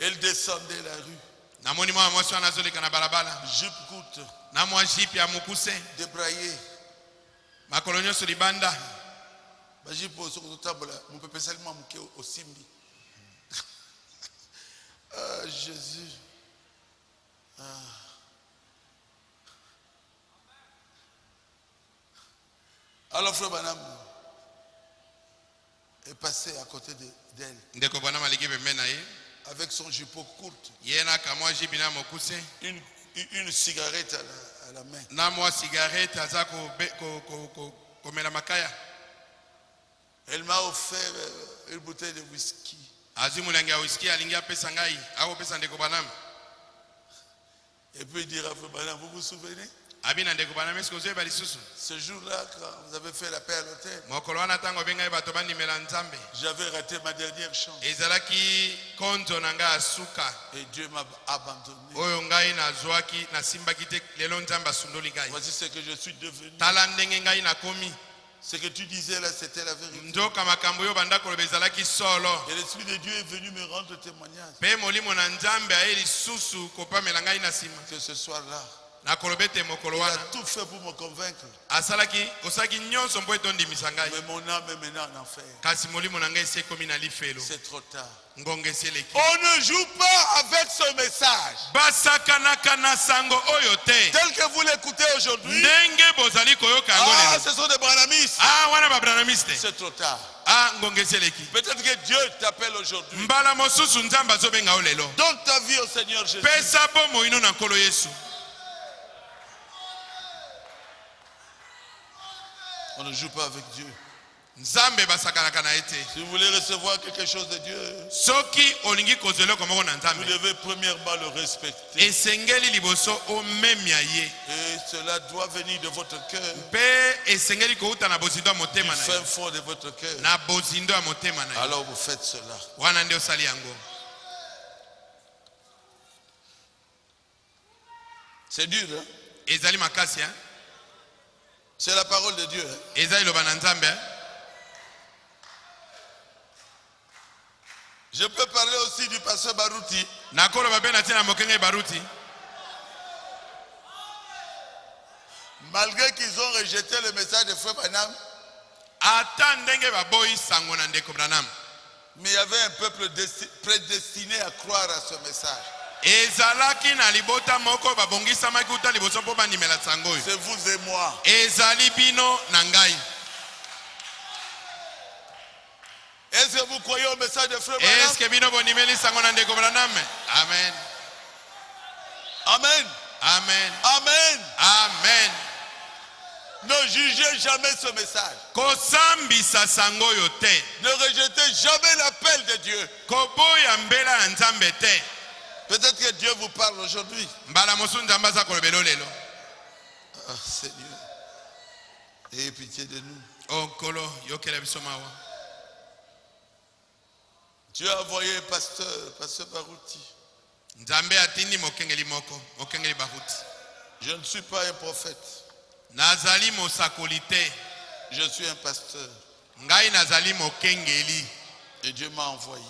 Speaker 1: Elle descendait la rue.
Speaker 2: Namoni mwana mwasi wana azoleka na balabala.
Speaker 1: Jupe courte
Speaker 2: na mwa jipe ya mokuse.
Speaker 1: Débraillée
Speaker 2: makolo nyonso libanda.
Speaker 1: Bajipe oyo soki ozotambola mopepe esali mwa moke osimbi ah, jésus. Ah. alors frère banam est passé à côté de- d'elle.
Speaker 2: Ndeko bwana maliki pembe na ye.
Speaker 1: Avec son jupon courte.
Speaker 2: Ye na kamwa jipe na mokuse.
Speaker 1: Une, une cigarette à la, la main.
Speaker 2: Na mwa cigarette aza kobe- ko- ko- ko- komela makaya.
Speaker 1: Elle m'a offert euh, une bouteille de whisky.
Speaker 2: Ya wiski alingi apesa ngai akopesa ndeko banam.
Speaker 1: Et puis il dira frère banam vous vous souvenez? Ce jour-là quand vous avez fait la paix à l'hôtel J'avais raté ma dernière chance. Et Dieu m'a abandonné. Voici ce que je suis devenu. Ce que tu disais là, c'était la vérité. Et l'Esprit de Dieu est venu me rendre témoignage. Que ce soir-là, il a tout fait pour me convaincre. Mais mon âme est maintenant en enfer. C'est trop tard. On ne joue pas avec ce message. Tel que vous l'écoutez aujourd'hui, ah, ce sont des branamistes.
Speaker 2: ah
Speaker 1: C'est trop tard.
Speaker 2: ah
Speaker 1: Peut-être que Dieu t'appelle aujourd'hui. Donne ta vie au Seigneur Jésus.
Speaker 2: pesa bomoi ino na nkolo yesu
Speaker 1: On ne joue pas avec Dieu. Si vous voulez recevoir quelque chose de Dieu, vous devez premièrement le respecter. Et cela doit venir de votre cœur, du fin fond de votre cœur. Alors vous faites cela. C'est dur, hein? C'est la parole de Dieu. hein?
Speaker 2: hein?
Speaker 1: Je peux parler aussi du pasteur
Speaker 2: mokenge baruti
Speaker 1: Malgré qu'ils ont rejeté le message de Frère Branham, mais il y avait un peuple desti- prédestiné à croire à ce message.
Speaker 2: Ezalaki na libota moko babongisamaki kuta liboso mpo bandimela sango oyo
Speaker 1: C'est vous et moi.
Speaker 2: ezali bino na ngai
Speaker 1: Est-ce que vous croyez au message de Frère Branham?
Speaker 2: eske bino bondimeli sango na ndeko branam amen
Speaker 1: Amen.
Speaker 2: amen
Speaker 1: Amen.
Speaker 2: amen
Speaker 1: Ne jugez jamais ce message.
Speaker 2: kosambisa sango oyo te
Speaker 1: Ne rejetez jamais l'appel de Dieu.
Speaker 2: koboya mbela nzambe te
Speaker 1: Peut-être que Dieu vous parle aujourd'hui. Ah, Seigneur, ayez pitié de nous.
Speaker 2: o nkolo yokela biso mawa
Speaker 1: Dieu a envoyé un pasteur, pasteur Barouti. Je ne suis pas un prophète, je suis un pasteur.
Speaker 2: ngai nazali mokengeli
Speaker 1: Et Dieu m'a envoyé.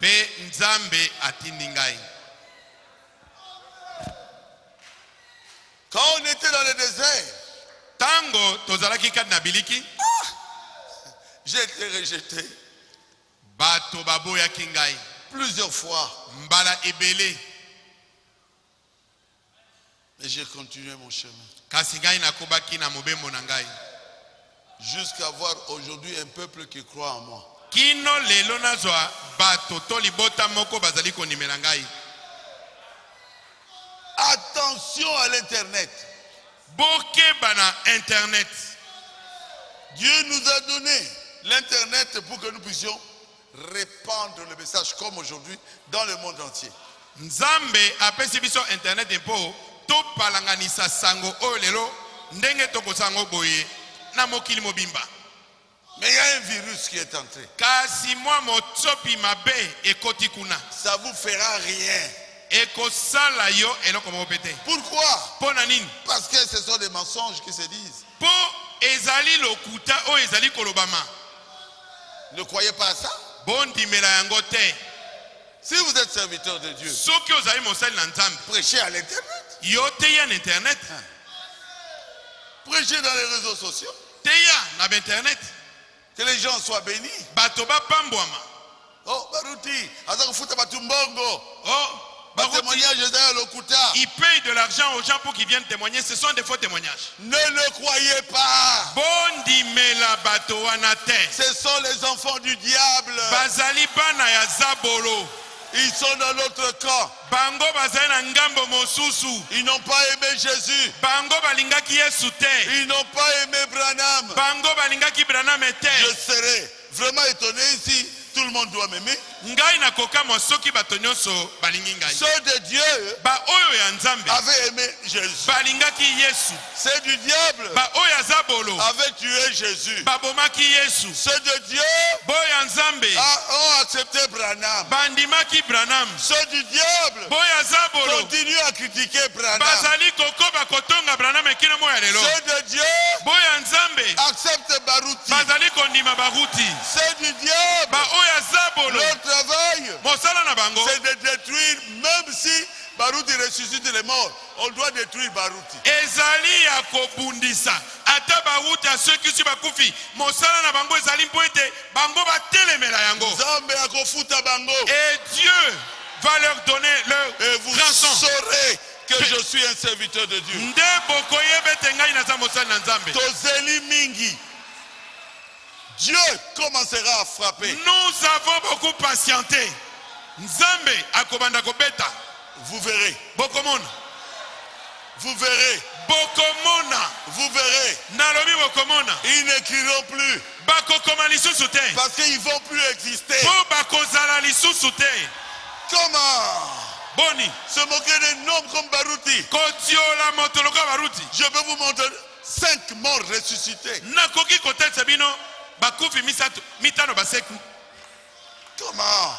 Speaker 2: mpe nzambe atindi ngai
Speaker 1: Quand on était dans le désert,
Speaker 2: ntango tozalaki na biliki.
Speaker 1: J'ai été rejeté.
Speaker 2: Bato baboyaki ngai.
Speaker 1: Plusieurs fois.
Speaker 2: mbala ebele.
Speaker 1: Mais j'ai continué mon chemin.
Speaker 2: kasi ngai nakobaki na mobembo na ngai.
Speaker 1: Jusqu'à voir aujourd'hui un peuple qui croit en moi.
Speaker 2: kino lelo nazwa bato to libota moko bazali kondimela ngai
Speaker 1: Attention à l'Internet.
Speaker 2: bokeba na internet
Speaker 1: Dieu nous a donné l'Internet pour que nous puissions répandre le message comme aujourd'hui dans le monde entier.
Speaker 2: nzambe apesi biso internet mpo topalanganisa sango oyo lelo ndenge tokosango boye na mokili mobimba
Speaker 1: Mais il y a un virus qui est entré.
Speaker 2: kasi motsopi mabe ekoti kuna
Speaker 1: Ça vous fera rien.
Speaker 2: Ekosala yo eloko moko mpe te
Speaker 1: Pourquoi?
Speaker 2: Mpo na nini?
Speaker 1: Parce que ce sont des mensonges qui se disent.
Speaker 2: mpo ezali lokuta oyo ezali kolobama
Speaker 1: Ne croyez pas à ça?
Speaker 2: bondimela yango te
Speaker 1: Si vous êtes serviteur de Dieu,
Speaker 2: soki ozali mosali na nzambe
Speaker 1: prêchez à l'internet.
Speaker 2: yo teya na internet
Speaker 1: Prêchez dans les réseaux sociaux.
Speaker 2: teya na bainternet
Speaker 1: Que les gens soient bénis.
Speaker 2: bato bapambwama
Speaker 1: Oh, Baruti, aza mbongo.
Speaker 2: oh ils payent de l'argent aux gens pour qu'ils viennent témoigner ce sont des faux témoignages
Speaker 1: Ne le croyez pas. Ce sont les enfants du diable.
Speaker 2: bazali bana ya zabolo
Speaker 1: Ils sont dans l'autre camp.
Speaker 2: bango
Speaker 1: Ils n'ont pas aimé Jésus.
Speaker 2: bango balingaki yesu te
Speaker 1: Ils n'ont pas aimé Branham.
Speaker 2: bango balingaki braname
Speaker 1: Je
Speaker 2: te
Speaker 1: serais vraiment étonné si tout le monde doit m'aimer.
Speaker 2: Ngai nakokamwa soki bato nyonso balingi ngai
Speaker 1: Ceux de Dieu
Speaker 2: baoyo ya nzambe
Speaker 1: avaient aimé Jésus.
Speaker 2: balingaki yesu
Speaker 1: Ceux du diable
Speaker 2: baoyo
Speaker 1: avaient tué Jésus.
Speaker 2: babomaki yesu
Speaker 1: Ceux de Dieu
Speaker 2: boyo ya nzambe
Speaker 1: ont accepté Branham.
Speaker 2: bandimaki branam
Speaker 1: Ceux du diable
Speaker 2: boyo ya zabolo
Speaker 1: continuent à critiquer Branham.
Speaker 2: bazali kokoba kotonga branam ekino moya lelo
Speaker 1: Ceux de Dieu
Speaker 2: boyo ya nzambe
Speaker 1: acceptent Baruti.
Speaker 2: bazali kondima baruti
Speaker 1: Ceux du diable,
Speaker 2: baoyo
Speaker 1: leur travail,
Speaker 2: na
Speaker 1: c'est de détruire, même si Baruti ressuscite les morts, on doit détruire Baruti.
Speaker 2: ezali ya kobundisa ata bawuti asokisi bakufi mosala na bango ezali mpo ete bango batelemela yango
Speaker 1: Nzambe akofuta bango.
Speaker 2: et dieu va leur donner leur
Speaker 1: Et vous
Speaker 2: rançon
Speaker 1: saurez que je suis un serviteur de Dieu.
Speaker 2: nde bokoyeba ete ngai naza mosali na nzambe
Speaker 1: Tozeli mingi. Dieu commencera à frapper.
Speaker 2: nous avons beaucoup patienté. Nzambe akobanda kobeta.
Speaker 1: Vous verrez.
Speaker 2: bokomona.
Speaker 1: Vous verrez.
Speaker 2: bokomona.
Speaker 1: Vous verrez.
Speaker 2: nalobi bokomona.
Speaker 1: Ils n'écriront plus.
Speaker 2: Bakokoma lisusu te.
Speaker 1: Parce qu'ils vont plus exister.
Speaker 2: mpo bakozala lisusu te.
Speaker 1: Comment?
Speaker 2: Boni.
Speaker 1: Se moquer d'un homme comme Baruti.
Speaker 2: Kotiola moto lokola baruti.
Speaker 1: Je peux vous montrer cinq morts ressuscités.
Speaker 2: nakoki kotalisa bino bakufi misato mitano baseku
Speaker 1: Comment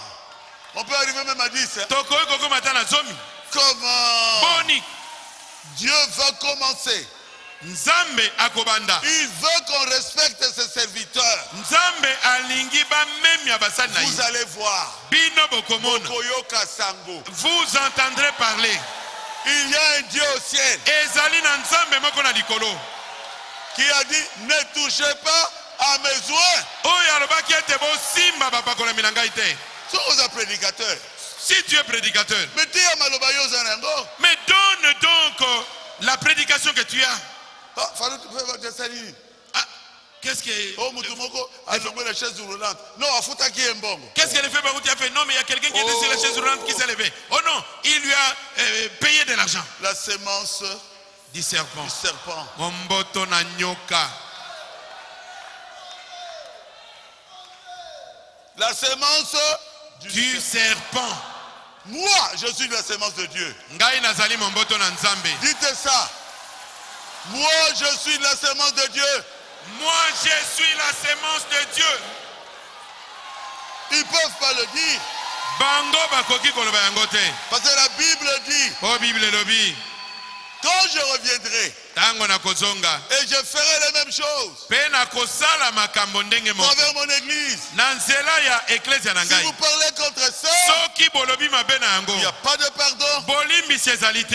Speaker 1: On peut arriver même à 10. hein?
Speaker 2: tokoki kokoma ata na zomi
Speaker 1: Comment
Speaker 2: boni
Speaker 1: Dieu va commencer.
Speaker 2: nzambe akobanda
Speaker 1: Il veut qu'on respecte ses serviteurs.
Speaker 2: nzambe alingi bamemia basali na
Speaker 1: Vous allez voir.
Speaker 2: bino bokomona
Speaker 1: Koyoka Sango.
Speaker 2: vous entendrez parler
Speaker 1: Il y a un Dieu au ciel
Speaker 2: ezali na nzambe moko na likolo
Speaker 1: qui a dit ne touchez pas à sont les prédicateurs.
Speaker 2: si tu es prédicateur
Speaker 1: Mais
Speaker 2: donne donc euh, la prédication que tu as
Speaker 1: Ah,
Speaker 2: ah, qu'est-ce que
Speaker 1: Oh.
Speaker 2: Qu'est-ce qu'elle fait Barouti? A fait Non, mais il y a quelqu'un qui était
Speaker 1: Oh.
Speaker 2: sur la chaise roulante qui s'est levé. Oh non, il lui a euh, payé de l'argent.
Speaker 1: La sémence
Speaker 2: Du serpent.
Speaker 1: du serpent.
Speaker 2: Momboto na nyoka.
Speaker 1: La sémence du,
Speaker 2: Du serpent.
Speaker 1: Moi, je suis la sémence de Dieu. Dites ça. Moi, je suis la sémence de Dieu.
Speaker 2: Moi, je suis la sémence de Dieu.
Speaker 1: Ils ne peuvent pas le dire. Parce que la Bible dit,
Speaker 2: Oh Bible lobi.
Speaker 1: Quand je reviendrai, et je ferai les mêmes choses envers mon église. Si vous parlez contre ça, il n'y a pas de pardon,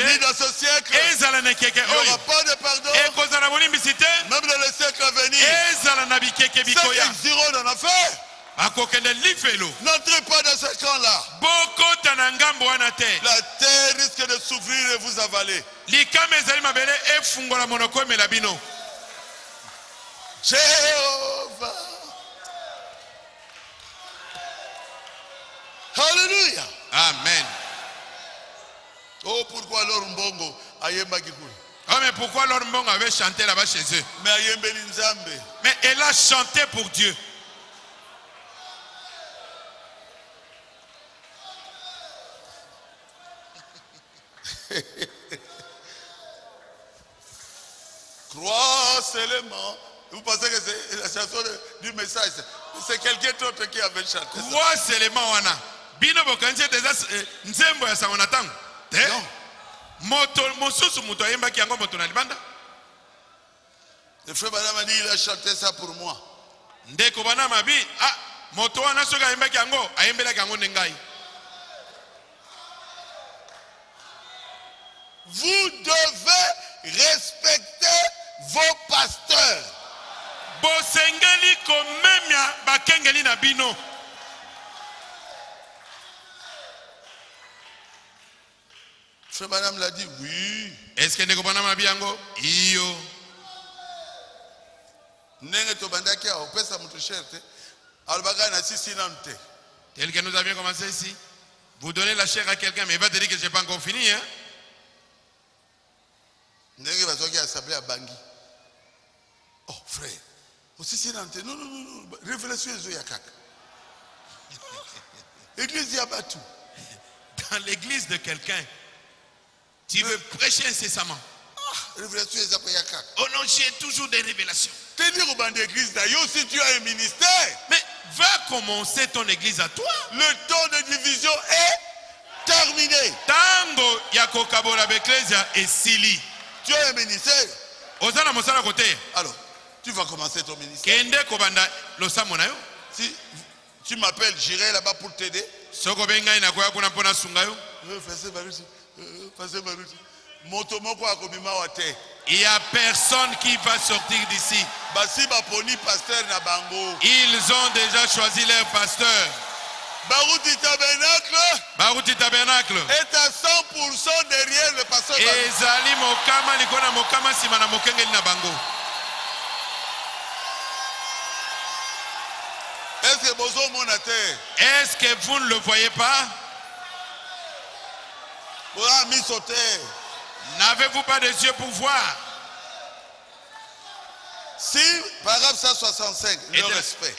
Speaker 1: ni dans ce siècle. Il n'y aura pas de pardon, même dans le siècle à venir. Ceux qui iront en
Speaker 2: lifelo
Speaker 1: n'entrez pas dans ce camp-là. La terre risque de s'ouvrir et vous avaler. Jéhovah. Alléluia.
Speaker 2: amen
Speaker 1: Oh, pourquoi alors Mbongo
Speaker 2: oh mais pourquoi leur mbongo avait chanté là-bas chez eux?
Speaker 1: Mais
Speaker 2: elle a chanté pour Dieu
Speaker 1: Crois seulement. Vous pensez que c'est la chanson du message C'est quelqu'un d'autre qui avait chanté.
Speaker 2: Crois seulement, Wana. Bino bokanzi déjà euh, nzembo ya sango natango. Te? Eh?
Speaker 1: Non.
Speaker 2: Moto mosusu moto ayembaki yango moto na.
Speaker 1: Le frère Banam a dit il a chanté ça pour moi.
Speaker 2: Ndeko Banam a dit ah moto wana soki ayembaki yango ayembelaki yango ne ngai.
Speaker 1: Vous devez respecter vos pasteurs.
Speaker 2: bosengeli komemia bakengeli na bino.
Speaker 1: Frère Madame l'a dit oui.
Speaker 2: eske ndeko bana mabi yango? Iyo.
Speaker 1: Ndenge tobandaki awa opesa moto shere te. Alobaka na sisi nanu te.
Speaker 2: Tel que nous avions commencé ici. Vous donnez la chair à quelqu'un mais il va te dire que j'ai pas encore fini hein
Speaker 1: ndenge bazwaki assemblée abangi oh frère osisi nanu te non, non, non, non. révélation ezoya kaka. Église ya bato
Speaker 2: dans l'église de quelqu'un tu veux prêcher incessamment.
Speaker 1: Ah, révélation eza koya kaka.
Speaker 2: Oh non j'ai toujours des révélations.
Speaker 1: Tedi kobanda église na yo si tu as un ministère.
Speaker 2: Mais va commencer ton église à toi.
Speaker 1: Le temps de division est terminé.
Speaker 2: Ntango ya kokabola baeklezia esili
Speaker 1: tu as un ministère.
Speaker 2: Oza na mosala koteya
Speaker 1: alors tu vas commencer ton ministère.
Speaker 2: Kende kobanda losambo na yo.
Speaker 1: Si tu m'appelles j'irai là-bas pour t'aider.
Speaker 2: Soki obengi ngai nakoya kuna mpo nasunga yo.
Speaker 1: Pasteur Baruti, Pasteur Baruti. moto moko akobima wa te
Speaker 2: il y a personne qui va sortir d'ici.
Speaker 1: Na
Speaker 2: ils ont déjà choisi leur pasteur
Speaker 1: baruti tabernacle
Speaker 2: baruti tabernacle.
Speaker 1: est à 100% derrière le pasteur
Speaker 2: ezali mokama likolo na mokama nsima na mokengeli na bango.
Speaker 1: Est-ce que bozomona te
Speaker 2: est-ce que vous ne le voyez pas? N'avez-vous pas des yeux pour voir?
Speaker 1: Si paragraphe 165 le respect.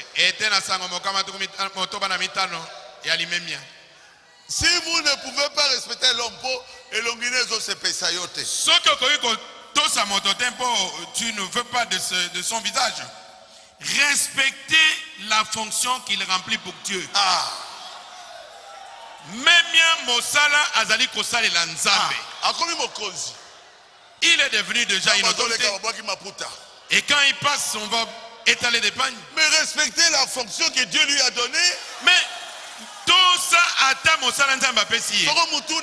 Speaker 1: Si vous ne pouvez pas respecter l'homme mpo elongi na ezosepesa yo te.
Speaker 2: Soki okoki kotosa moto te mpo tu ne veux pas de, ce- de son visage. Respectez la fonction qu'il remplit pour dieu.
Speaker 1: Ah,
Speaker 2: memia mosala azali kosalela nzambe.
Speaker 1: Ah, akomi mokonzi.
Speaker 2: Il est devenu déjà une et quand il passe on va étaler des pagnes.
Speaker 1: Mais respecter la fonction que dieu lui a donnée.
Speaker 2: Mais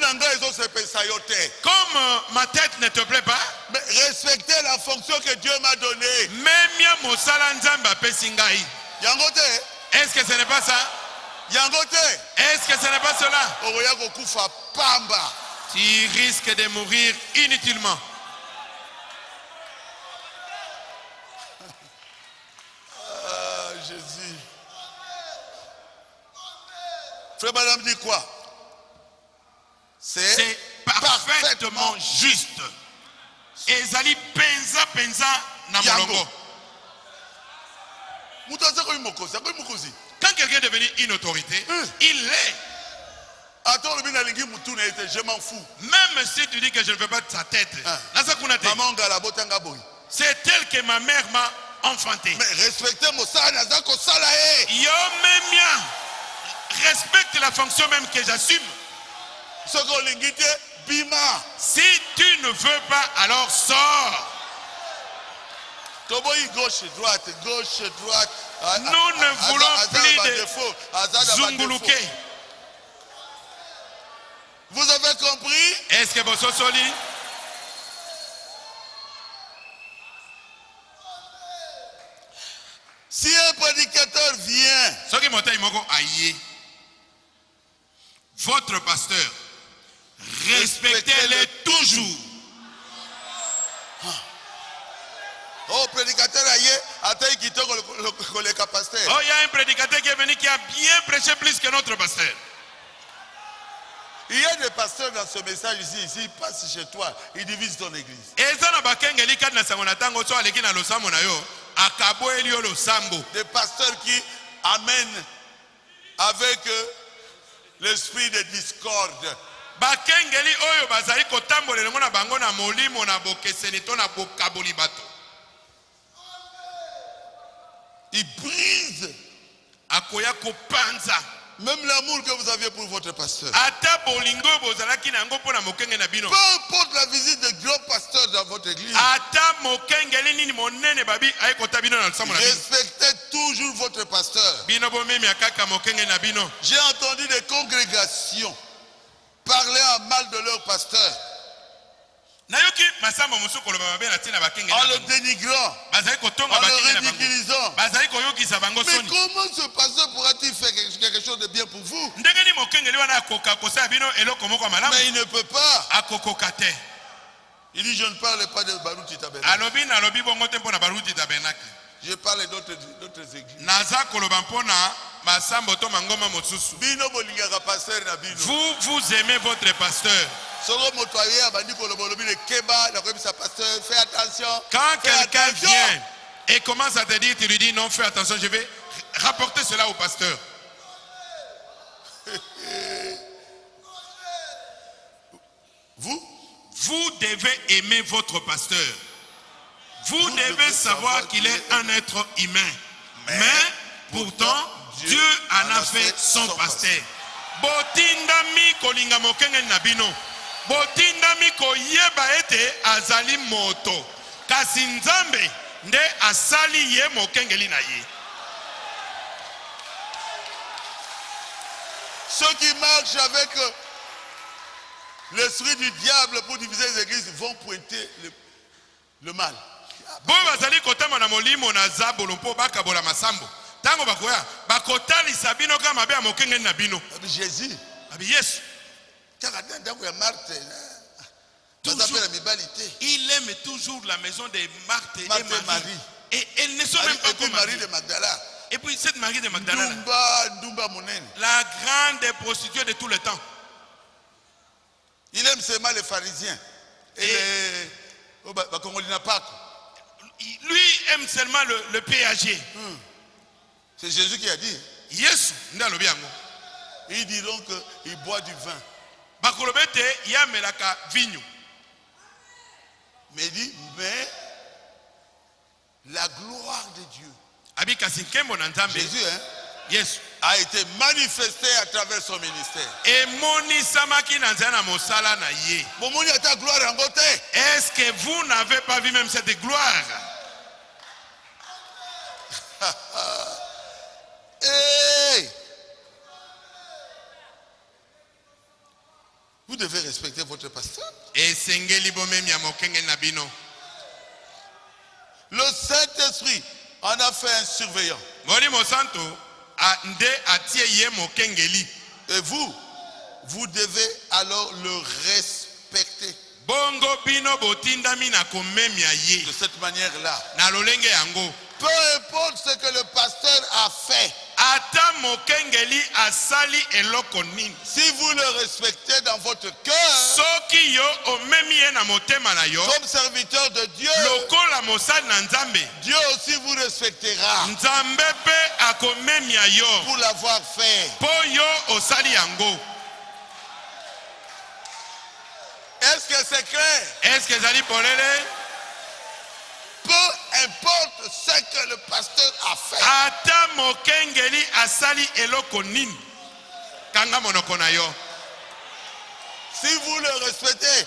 Speaker 1: na ngai ezosepesa yo te.
Speaker 2: Comme euh, ma tête ne te plaît pas
Speaker 1: mais respecter la fonction que dieu m'a donnée.
Speaker 2: memia mosala nzambe apesi ngai.
Speaker 1: Yango te.
Speaker 2: Est-ce que ce n'est pas ça?
Speaker 1: Yango te.
Speaker 2: Est-ce que ce n'est pas cela? Tu risques de mourir inutilement
Speaker 1: ah, jésus frère madame dit quoi? C'est
Speaker 2: parfaitement juste. Ezali penza penza na molongo.
Speaker 1: Moto aza koyi mokonzi akoyi mokonzi
Speaker 2: quand quelqu'un est devenu une autorité
Speaker 1: Hmm.
Speaker 2: il l'est
Speaker 1: ata olobi nalingi mutu na ye te je m'en fous.
Speaker 2: Même si tu dis que je ne veux pas de sa tête naza kuna te.
Speaker 1: Mama ngala abotanga boye
Speaker 2: c'est tel que ma mère m'a enfanté.
Speaker 1: Mais respecte mosala naza kosala ye
Speaker 2: yo memia respecte la fonction même que j'assume. Si tu ne veux pas alors sors.
Speaker 1: Gauche droite gauche droite. A-
Speaker 2: Nous
Speaker 1: a-
Speaker 2: ne voulons plus de
Speaker 1: vous avez compris?
Speaker 2: Est-ce que bososoli
Speaker 1: si un prédicateur vient
Speaker 2: votre pasteur respectez-le toujours.
Speaker 1: Oh prédicateur lo- lo- koleka paster
Speaker 2: oh il y a un prédicateur qui est venu qui a bien prêché plus que notre pasteur.
Speaker 1: Il y a des pasteurs dans ce message ici ici ils passent chez toi ils divisent ton église. Des pasteurs qui amènent avec euh, l'esprit de discorde.
Speaker 2: Bakengeli oyo bazali kotambola elongo na bango na molimo na bokeseni to na bokaboli bato.
Speaker 1: Il brise.
Speaker 2: Akoya kopanza.
Speaker 1: Même l'amour que vous aviez pour votre pasteur. Peu importe la visite de grands pasteurs dans votre église, respectez toujours votre pasteur. J'ai entendu des congrégations parler en mal de leur pasteur
Speaker 2: nayoki masambo mosusu koloba mabe na ntina bakenge
Speaker 1: en le dénigrant,
Speaker 2: bazali
Speaker 1: en
Speaker 2: kotonga
Speaker 1: le
Speaker 2: bakenge na bango
Speaker 1: ridiculisant.
Speaker 2: bazali koyokisa bango
Speaker 1: Mais comment ce pasteur pourra-t-il faire quelque chose de bien pour vous?
Speaker 2: Ndenge nini mokengeli wana akoka kosala bino eloko moko ya malamu?
Speaker 1: Mais il ne peut pas.
Speaker 2: akokoka te
Speaker 1: Il dit, je ne parle pas de Baruti Tabernacle.
Speaker 2: alobi nalobi bongo te mpo na baruti tabernacle
Speaker 1: Je parle d'autres d'autres églises.
Speaker 2: naza koloba mpo na masambo to mangoma mosusu
Speaker 1: Bino bolingaka pasteur na bino.
Speaker 2: vous vous aimez votre pasteur
Speaker 1: abandi koloba pasteur. Fais attention
Speaker 2: quand quelqu'un vient et commence à te dire tu lui dis non fais attention je vais rapporter cela au pasteur.
Speaker 1: Vous?
Speaker 2: Vous devez aimer votre pasteur. Vous,
Speaker 1: Vous
Speaker 2: devez,
Speaker 1: devez
Speaker 2: savoir
Speaker 1: savoir
Speaker 2: qu'il est un être humain. Mais,
Speaker 1: Mais,
Speaker 2: pourtant Dieu
Speaker 1: Dieu
Speaker 2: en a fait son pasteur. botindami kolinga mokengeli na bino botindami koyeba ete azali moto. Kasi nzambe nde asali ye mokengeli na ye.
Speaker 1: Ceux qui marchent avec euh, l'esprit du diable pour diviser les églises vont pointer le, le mal.
Speaker 2: Boyo bazali kotamba na molimo na zabolo mpo bakabola masambo. Ntango bakoya bakotalisa bino kaka mabe ya mokengeli na bino.
Speaker 1: Abi jésus.
Speaker 2: Abi yesu Toujours.
Speaker 1: te
Speaker 2: il aime toujours la maison de Marthe et Marie.
Speaker 1: Marie.
Speaker 2: Et elles ne sont
Speaker 1: Marie-
Speaker 2: même pas comme
Speaker 1: marie
Speaker 2: Marie.
Speaker 1: de magdala
Speaker 2: Et puis cette Marie de
Speaker 1: monene
Speaker 2: la grande prostituée de tout le temps.
Speaker 1: il aime seulement les pharisiens et,
Speaker 2: Et-
Speaker 1: les oh, ba- bakongoli na pâques
Speaker 2: Lui aime seulement le, le péager.
Speaker 1: c'est jésus qui a dit
Speaker 2: yango.
Speaker 1: ils diront qu'il boit du vin
Speaker 2: bakoloba ete ye amelaka vigno
Speaker 1: Mais dit, mais la gloire de Dieu,
Speaker 2: abi kasi nkembo na nzambe
Speaker 1: Jésus, hein,
Speaker 2: yesu
Speaker 1: a été manifesté à travers son ministère.
Speaker 2: emonisamaki na nzela na mosala na ye
Speaker 1: Bomoni ata gloire en côté.
Speaker 2: est-ce que vous n'avez pas vu même cette gloire?
Speaker 1: Hey! Vous devez respecter votre pasteur. Le Saint-Esprit en a fait un surveillant. Et vous, vous devez alors le respecter de cette manière-là. Peu importe ce que le pasteur a fait, si vous le respectez dans votre cœur, comme serviteur de Dieu, Dieu aussi vous respectera pour l'avoir fait. Est-ce que c'est clair?
Speaker 2: Ezali polele
Speaker 1: Peu importe ce que le pasteur a fait,
Speaker 2: ata mokengeli asali eloko nini? Kanga monoko na yo.
Speaker 1: Si vous le respectez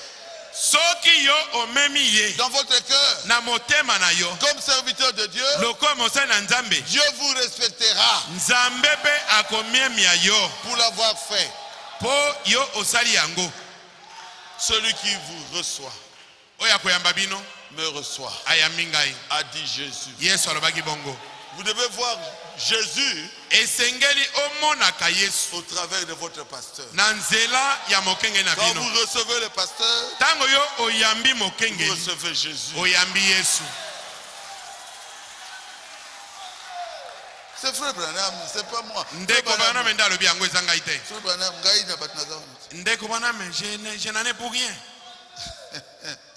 Speaker 2: soki yo omemi ye
Speaker 1: dans votre cœur,
Speaker 2: na motema na yo
Speaker 1: comme serviteur de Dieu,
Speaker 2: lokola mosali na nzambe
Speaker 1: Dieu vous respectera
Speaker 2: nzambe mpe akomiemia yo.
Speaker 1: pour l'avoir fait.
Speaker 2: mpo yo osali yango.
Speaker 1: Celui qui vous reçoit.
Speaker 2: Oyo akoyamba bino
Speaker 1: me reçoit, a dit Jésus.
Speaker 2: bongo.
Speaker 1: Vous devez voir Jésus au travers de votre pasteur. Quand vous recevez le pasteur, vous recevez Jésus. C'est frère Branham, c'est pas moi. Frère Branham,
Speaker 2: je n'en ai pour rien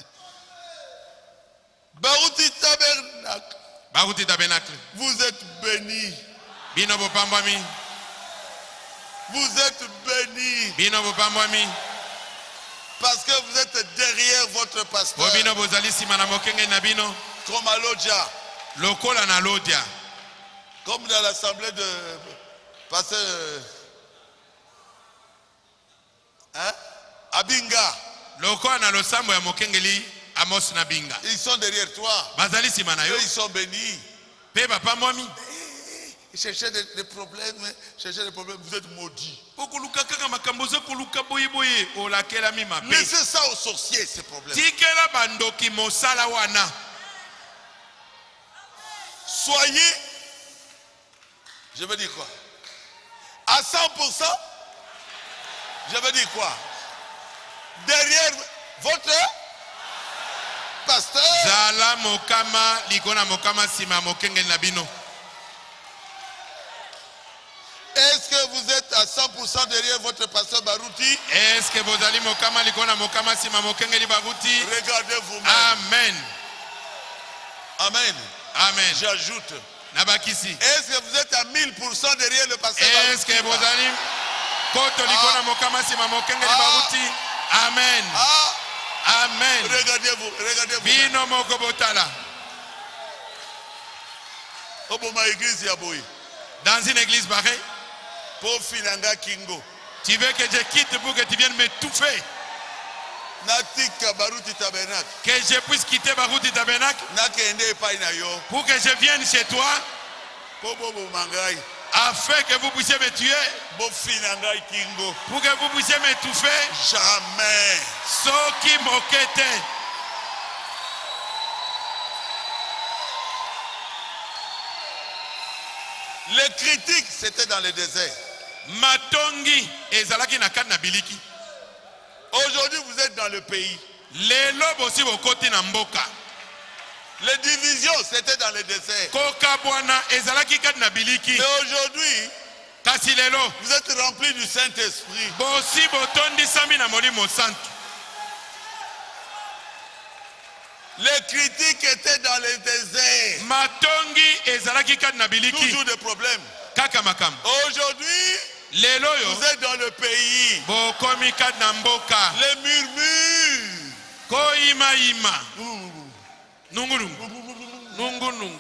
Speaker 1: Baruti tabernacle,
Speaker 2: bakuti tabernacle.
Speaker 1: Vous êtes bénis.
Speaker 2: bino bopambwami.
Speaker 1: Vous êtes bénis
Speaker 2: bino bopambwami.
Speaker 1: Parce que vous êtes derrière votre pasteur.
Speaker 2: po bino bozali nsima na mokengeli na bino.
Speaker 1: Comme à Lodja.
Speaker 2: lokola na lodia
Speaker 1: Comme dans l'assemblée de pasteur hein, Abinga.
Speaker 2: lokola na losambo ya mokengeli amos na binga
Speaker 1: Ils sont derrière toi.
Speaker 2: bazali yo
Speaker 1: ils sont bénis.
Speaker 2: mpe bapambwami
Speaker 1: Ils cherchaient des, des problèmes. hein. Des problèmes. Vous êtes maudits.
Speaker 2: mabe
Speaker 1: Laissez ça aux sorciers, ces problèmes. Soyez, je veux dire quoi? À 100%, je veux dire quoi? Derrière votre pasteur,
Speaker 2: zala mokama mokama nsima ya mokengeli na bino.
Speaker 1: Est-ce que vous êtes à 100% derrière votre pasteur Barouti
Speaker 2: eske bozali mokama likolo na mokama nsima ya mokengeli baruti?
Speaker 1: Regardez vous-même.
Speaker 2: amen.
Speaker 1: Amen.
Speaker 2: amen.
Speaker 1: J'ajoute.
Speaker 2: nabakisi.
Speaker 1: Est-ce que vous êtes à 1000% derrière le pasteur
Speaker 2: eske
Speaker 1: Barouti
Speaker 2: bozali koto likolo na mokama nsima ya mokengeli baruti? Amen.
Speaker 1: Ah,
Speaker 2: amen.
Speaker 1: Regardez-vous, regardez-vous.
Speaker 2: bino moko botala.
Speaker 1: Oboma église Yaboui.
Speaker 2: dans une église pareille
Speaker 1: Pour Kingo.
Speaker 2: tu veux que je quitte pour que tu viennes m'étouffer? Que je puisse quitter baruti tabernacle? Pour que je vienne chez toi? Afin que vous puissiez me tuer. Pour que vous puissiez m'étouffer.
Speaker 1: Jamais.
Speaker 2: Soki moke te
Speaker 1: les critiques c'était dans le désert.
Speaker 2: Matongi na biliki.
Speaker 1: Aujourd'hui vous êtes dans le pays.
Speaker 2: Lelo bosi bokoti na mboka
Speaker 1: les divisions c'était dans le désert mais aujourd'hui vous êtes remplis du Saint-Esprit. Les critiques étaient dans le désert toujours des problèmes. Aujourd'hui vous êtes dans le pays. Les murmures
Speaker 2: nungulungu nungunungu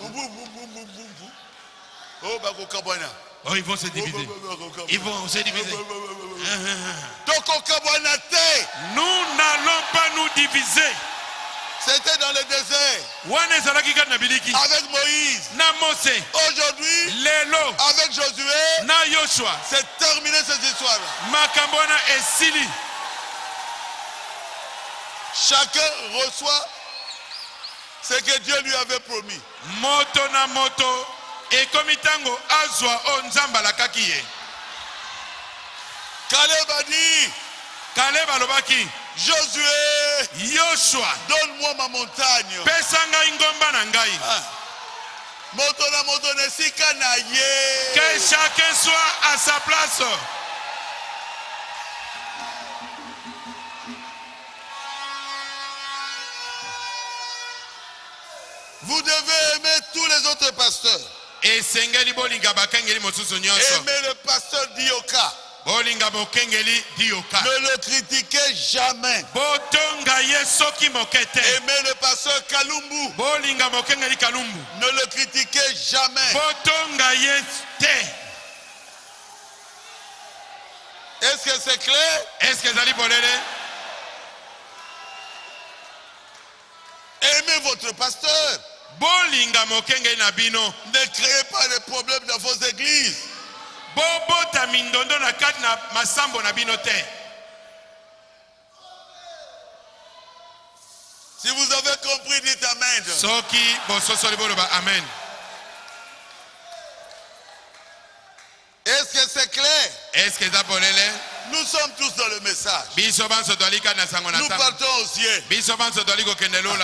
Speaker 1: oh
Speaker 2: oh ils vont se diviser. Ils vont se diviser. Nous n'allons pas nous diviser.
Speaker 1: C'était dans le désert. Avec Moïse. Aujourd'hui avec Josué. C'est terminé cette histoire là
Speaker 2: makambo wana esili.
Speaker 1: Chacun reçoit ce que Dieu lui avait promis.
Speaker 2: Moto na moto ekomi ntango azwa oyo nzambe alakaki ye. Kaleb alobaki
Speaker 1: Josué
Speaker 2: yoshua
Speaker 1: donne-moi ma montagne.
Speaker 2: pesa ngai ngomba na ngai.
Speaker 1: Ah. moto na moto na esika na ye.
Speaker 2: Que chacun soit à sa place
Speaker 1: devez aimer tous les autres pasteurs.
Speaker 2: Esengeli bolinga bakengeli mosusu nyonso.
Speaker 1: Aimez le pasteur Dioka.
Speaker 2: Bolinga bokengeli dioka.
Speaker 1: Ne le critiquez jamais.
Speaker 2: Botonga ye soki moke te
Speaker 1: aimez le pasteur Kalumbu.
Speaker 2: Bolinga bokengeli kalumbu.
Speaker 1: Ne le critiquez jamais.
Speaker 2: Botonga ye te.
Speaker 1: Est-ce que c'est clair?
Speaker 2: Eske ezali polele
Speaker 1: aimez votre pasteur
Speaker 2: bolinga mokengeli na bino.
Speaker 1: Ne créez pas de problèmes dans vos églises.
Speaker 2: Bobota mindondo na kati na na bino te.
Speaker 1: Si vous avez compris dites amen.
Speaker 2: Soki bososoli boloba amen.
Speaker 1: Est-ce que c'est clair?
Speaker 2: Eske eza polele
Speaker 1: nous sommes tous dans le message. Nous partons au ciel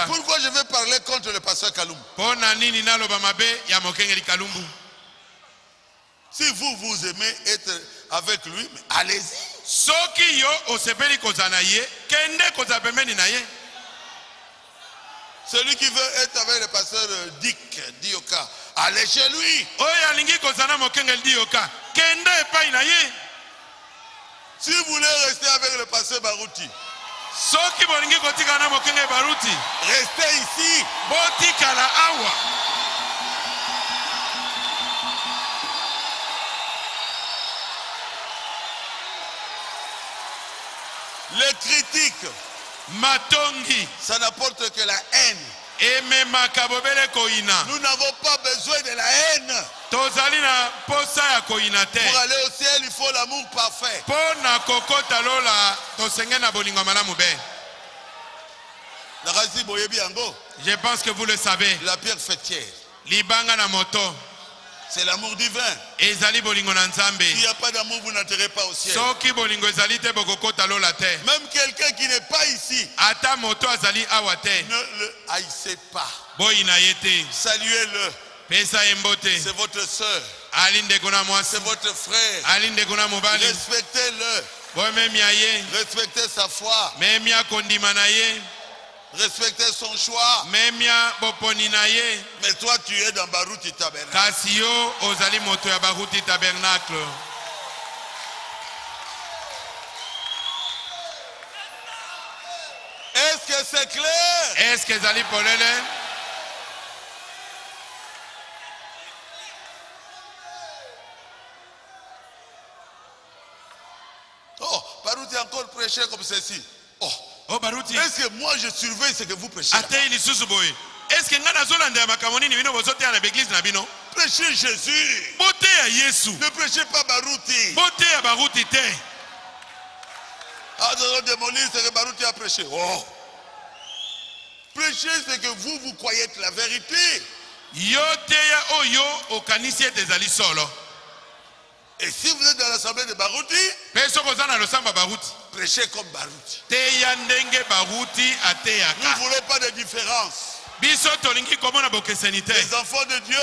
Speaker 1: pourquoi je vais parler contre le pasteur kalumbu? Si vous vous aimez être avec lui allez-y. Celui qui veut être avec le pasteur euh, Dick Dioka allez chez lui si vous voulez rester avec le pasteur
Speaker 2: Baruti,
Speaker 1: restez ici. Les critiques,
Speaker 2: Matongi,
Speaker 1: ça n'apporte que la haine. Nous n'avons pas besoin de la haine. Pour aller au ciel, il faut l'amour parfait.
Speaker 2: je pense que vous le savez.
Speaker 1: La pierre fêtière,
Speaker 2: libanga na moto
Speaker 1: c'est l'amour divin.
Speaker 2: ezali bolingo na nzambe
Speaker 1: S'il n'y a pas d'amour, vous n'entrez pas au ciel.
Speaker 2: soki bolingo ezali te bokokota lola te
Speaker 1: Même quelqu'un qui n'est pas ici,
Speaker 2: ata moto azali awa te
Speaker 1: ne le haïssez pas.
Speaker 2: boyina ye te
Speaker 1: Saluez-le.
Speaker 2: pesa ye mbote
Speaker 1: C'est votre soeur,
Speaker 2: ali ndeko na mwasi
Speaker 1: c'est votre frère.
Speaker 2: ali ndeko na mobali
Speaker 1: Respectez-le.
Speaker 2: bomemia ye
Speaker 1: Respectez sa foi.
Speaker 2: memia kondima na ye
Speaker 1: Respectez son choix. Mais toi, tu es dans Baruti Tabernacle. Est-ce que c'est clair?
Speaker 2: Est ce que ezali polele?
Speaker 1: Oh, Baruti encore prêché comme ceci. Oh, est-ce que moi je surveille ce que vous prêchez là-bas
Speaker 2: atei lisusu boye est ce que nini?
Speaker 1: Prêchez Jésus. Ne prêchez pas Baruti.
Speaker 2: boteya baruti te
Speaker 1: Ah, nous allons démolir ce que Baruti a prêché. Oh. Prêchez ce que vous, vous croyez être la vérité.
Speaker 2: yo teya oyo okanisi ete ezali solo
Speaker 1: Et si vous êtes dans l'assemblée de Baruti,
Speaker 2: mpe soki oza na losamba baruti
Speaker 1: prêchez comme Baruti. Nous ne voulons pas de différence. Les enfants de Dieu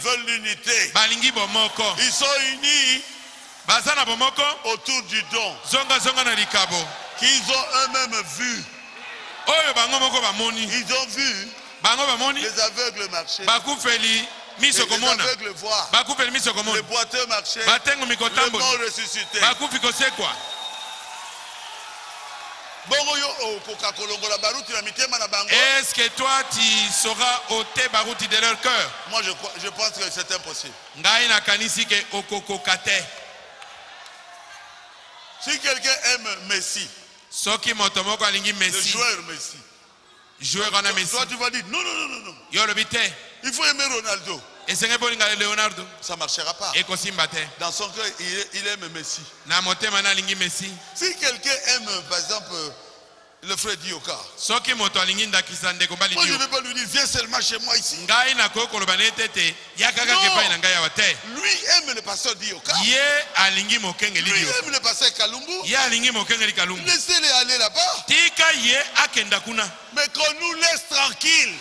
Speaker 1: veulent l'unité. Ils sont unis autour du don. Qu'ils ont eux-mêmes vu. Ils ont vu les aveugles marcher, les, aveugles voir, les boiteux marcher, le mort ressuscité.
Speaker 2: Est-ce que toi tu sauras ôter baruti de leur cœur?
Speaker 1: Moi je, crois- je pense que c'est impossible. Si quelqu'un aime Messi le joueur Messi.
Speaker 2: joueur wana messi.
Speaker 1: toi tu vas dire non non non non non. Il faut aimer Ronaldo
Speaker 2: leonardo.
Speaker 1: Ça marchera pas. Dans son cœur il, aime messi. Si quelqu'un aime par exemple le frère Dioka moi je ne vais pas lui dire viens seulement chez moi ici. Non. lui aime le pasteur Dioka lui aime le pasteur Kalumbu. Laissez-les aller là-bas. Mais qu'on nous laisse tranquille.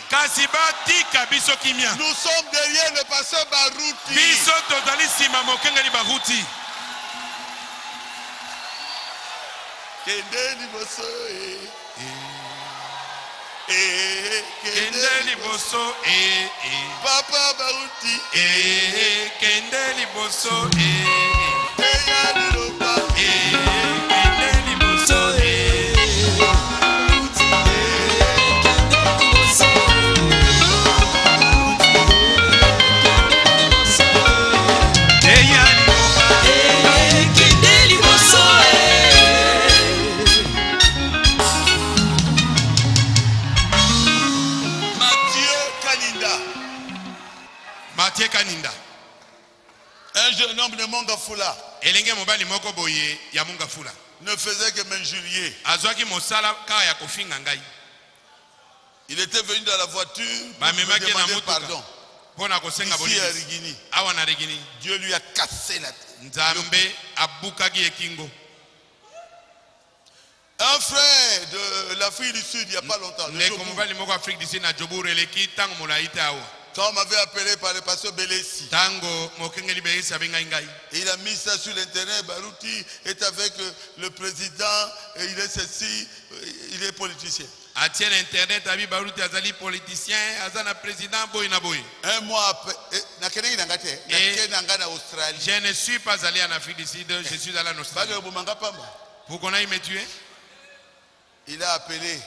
Speaker 1: Nous sommes derrière le pasteur
Speaker 2: baruti
Speaker 1: kende liboso eh, eh.
Speaker 2: eh,
Speaker 1: kende
Speaker 2: liboso
Speaker 1: papa
Speaker 2: bauti kende liboso
Speaker 1: jeune homme de Mongafula.
Speaker 2: Elenge mobali moko boye ya mungafula
Speaker 1: ne faisait que m'injurier.
Speaker 2: Azwaki mosala kaka ya kofinga ngai.
Speaker 1: Il était venu dans la voiture
Speaker 2: bamemaki na
Speaker 1: demander
Speaker 2: motuka
Speaker 1: pardon.
Speaker 2: Mpo na kosenga
Speaker 1: ici à
Speaker 2: bolingisi
Speaker 1: Rigini.
Speaker 2: Awa na regini
Speaker 1: Dieu lui a cassé la tête.
Speaker 2: Nzambe abukaki
Speaker 1: un frère de l'Afrique du Sud il n'y a pas longtemps. De
Speaker 2: ndeko
Speaker 1: Togo.
Speaker 2: mobali moko afrique du sud na jobur eleki ntango molai te awa
Speaker 1: quand on m'avait appelé par le pasteur Belessi
Speaker 2: ngai
Speaker 1: il a mis ça sur l'internet. Barouti est avec le président, et il est ceci, il est politicien.
Speaker 2: atie na internet abi baruti azali politicien aza na président boye na boye
Speaker 1: Un mois après, eh, nakendeki nanga te, nakende nanga na Australie.
Speaker 2: je ne suis pas allé en afrique du sud je suis allé en australie
Speaker 1: Baka bomanga pamba.
Speaker 2: pourquoi il me tué
Speaker 1: Il a appelé.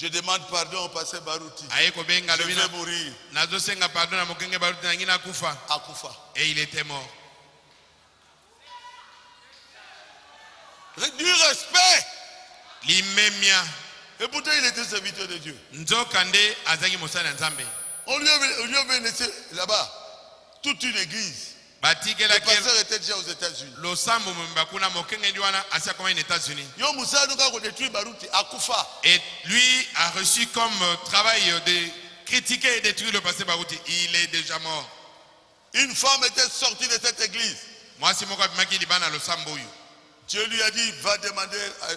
Speaker 1: Je demande pardon au pasteur
Speaker 2: aye kobenga
Speaker 1: Je vais mourir.
Speaker 2: Baruti et il était mort.
Speaker 1: Du respect.
Speaker 2: limemia.
Speaker 1: Et pourtant, il était serviteur de Dieu. On lui avait, on lui avait laissé là-bas toute une église. Le pasteur était déjà aux États-Unis. Barouti à
Speaker 2: et lui a reçu comme euh, travail de critiquer et détruire le pasteur baruti. Il est déjà mort.
Speaker 1: Une femme était sortie de cette église. Dieu lui a dit, va demander euh,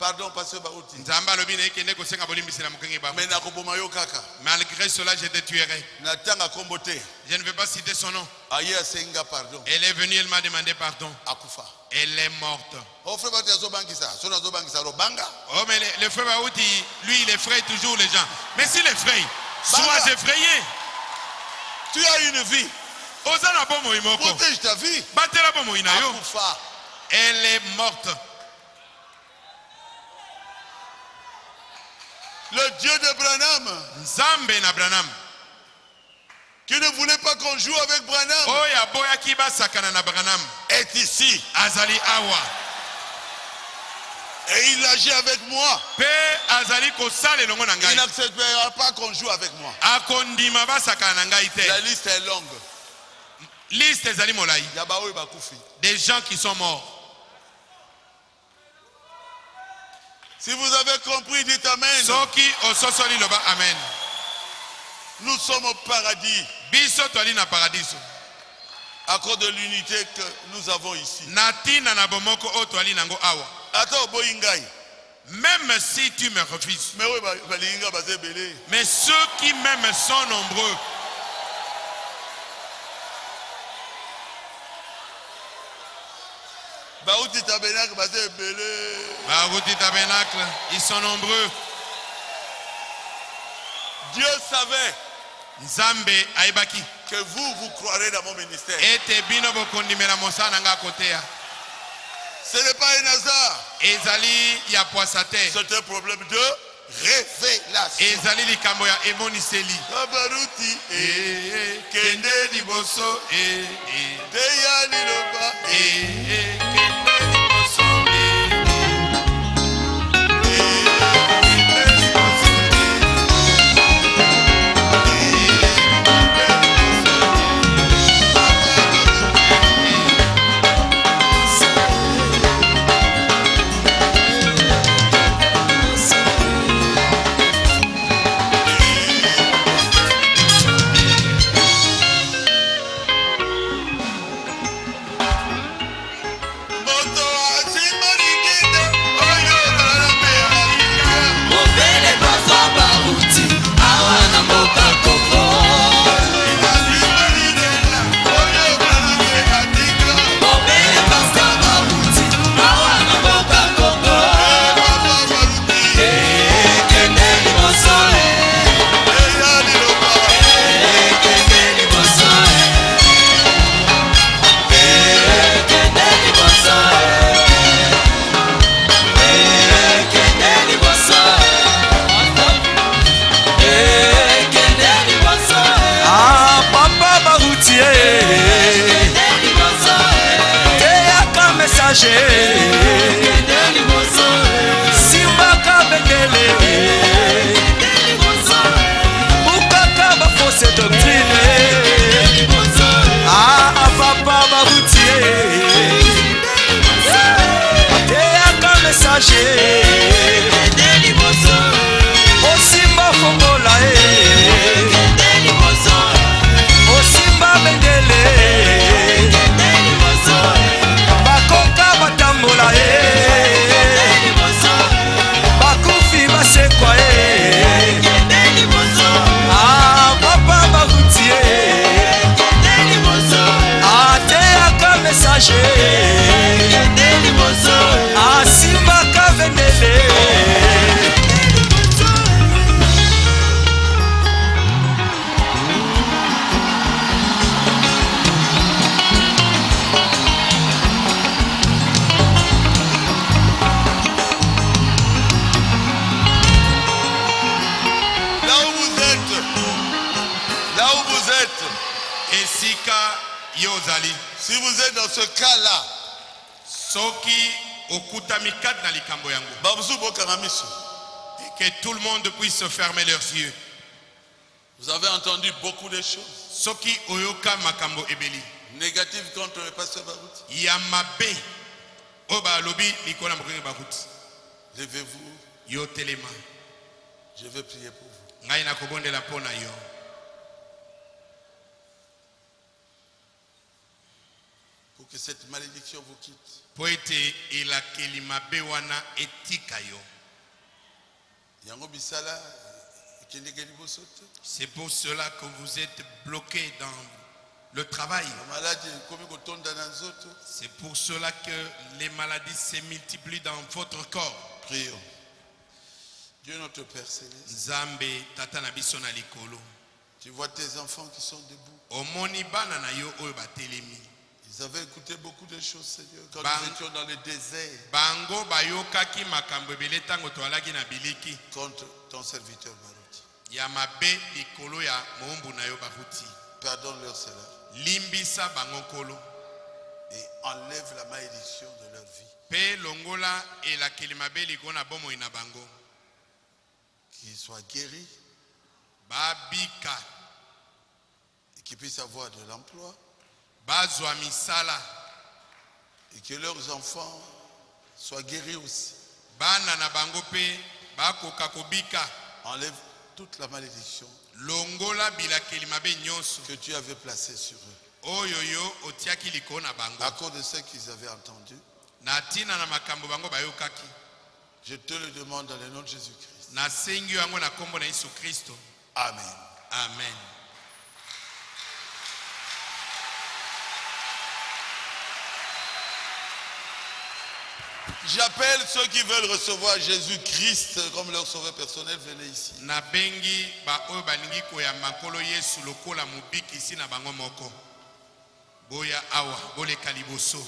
Speaker 1: pardon, pasteur
Speaker 2: bango.
Speaker 1: Mais
Speaker 2: malgré cela je te tuerai. Je ne vais pas citer son nom.
Speaker 1: Pardon.
Speaker 2: elle est venue elle m'a demandé pardon.
Speaker 1: Akufa.
Speaker 2: elle est morte.
Speaker 1: Oh
Speaker 2: oh mais le, le frère baruti lui il effraie toujours les gens. Mais s'il effraie sois effrayé.
Speaker 1: Tu as une vie. Protège ta vie. Akufa.
Speaker 2: elle est morte
Speaker 1: Le Dieu de Branham,
Speaker 2: nzambe na branham.
Speaker 1: Qui ne voulait pas qu'on joue avec Branham,
Speaker 2: oyo aboyaki basakana na branham.
Speaker 1: Est ici.
Speaker 2: azali awa.
Speaker 1: Et il agit avec moi.
Speaker 2: mpe azali elongo na
Speaker 1: Il n'acceptera pas qu'on joue avec moi.
Speaker 2: akondima basakana na ngai te.
Speaker 1: La liste est longue.
Speaker 2: liste ezali molai des gens qui sont morts
Speaker 1: Si vous avez compris, dites Amen.
Speaker 2: soki ososoli loba amen
Speaker 1: Nous sommes au paradis
Speaker 2: biso toali na paradiso
Speaker 1: à cause de l'unité que nous avons ici.
Speaker 2: na ntina na bomoko nango awa
Speaker 1: Attends, Boyingai.
Speaker 2: même si tu me refuses
Speaker 1: Mais oui, Balinga Bazebele.
Speaker 2: mais ceux qui m'aiment sont nombreux
Speaker 1: Baouti Tabenak Bazebele.
Speaker 2: baruti tabernacle ils sont nombreux
Speaker 1: Dieu savait
Speaker 2: nzambe ayebaki
Speaker 1: que vous, vous croirez dans mon ministère.
Speaker 2: ete bino bokondimela mosala na ngai akoteya
Speaker 1: Ce n'est pas un hasard.
Speaker 2: ezali ya te
Speaker 1: C'est un problème de.
Speaker 2: ezali likambo ya emoniseli.
Speaker 1: Abaruti
Speaker 2: eh, eh, eh, kende liboso.
Speaker 1: teya liloba
Speaker 2: kende fermer leurs yeux.
Speaker 1: Vous avez entendu beaucoup de choses.
Speaker 2: Soki oyoka makambo ebeli.
Speaker 1: Négatives contre le pasteur Barouti
Speaker 2: ya mabe. Oyo balobi likolo ya mokongi bakuti
Speaker 1: levez-vous.
Speaker 2: Yo telema.
Speaker 1: Je vais prier pour vous.
Speaker 2: Ngai nakobondela mpo na yo.
Speaker 1: Pour que cette malédiction vous quitte.
Speaker 2: Mpo ete elakeli mabe wana etika yo.
Speaker 1: Yango bisala
Speaker 2: c'est pour cela que vous êtes bloqué dans le travail. C'est pour cela que les maladies se multiplient dans votre corps.
Speaker 1: Prions. Dieu notre père céleste. Tu vois tes enfants qui sont debout. Ils avaient écouté beaucoup de choses seigneur quand
Speaker 2: Ban-
Speaker 1: nous étions dans le désert. Contre ton serviteur Barouti
Speaker 2: ya mabe likolo ya mowumbu na yo bakuti
Speaker 1: pardonne-leur cela.
Speaker 2: Limbisa bango nkolo.
Speaker 1: Et enlève la malédiction de leur vie.
Speaker 2: Mpe longola elakeli mabe likolo na bomoi na bango.
Speaker 1: Qu'ils soient guéris.
Speaker 2: Babika.
Speaker 1: Et qu'ils puissent avoir de l'emploi.
Speaker 2: Bazwa misala.
Speaker 1: Et que leurs enfants soient guéris aussi.
Speaker 2: Bana na bango mpe bakoka kobika.
Speaker 1: Enlève toute la malédiction
Speaker 2: longola bilakeli mabe nyonso.
Speaker 1: que tu avais placée sur eux.
Speaker 2: Oyo yo otiaki likolo na bango.
Speaker 1: À cause de ce qu'ils avaient entendu
Speaker 2: na ntina na makambo bango bayokaki.
Speaker 1: je te le demande dans le nom de Jésus-Christ.
Speaker 2: Nasengi yo yango na nkombo na yesu kristo
Speaker 1: Amen
Speaker 2: amen
Speaker 1: J'appelle ceux qui veulent recevoir Jésus-Christ comme leur sauveur personnel, venez ici.
Speaker 2: boya awa boleka liboso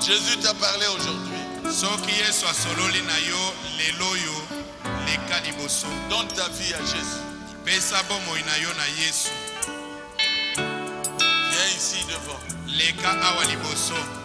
Speaker 1: Jésus t'a parlé aujourd'hui.
Speaker 2: soki yesu asololi na yo lelo oyo leka liboso
Speaker 1: Donne ta vie à Jésus.
Speaker 2: pesa bomoi na yo na yesu
Speaker 1: Viens ici devant.
Speaker 2: Leka awa liboso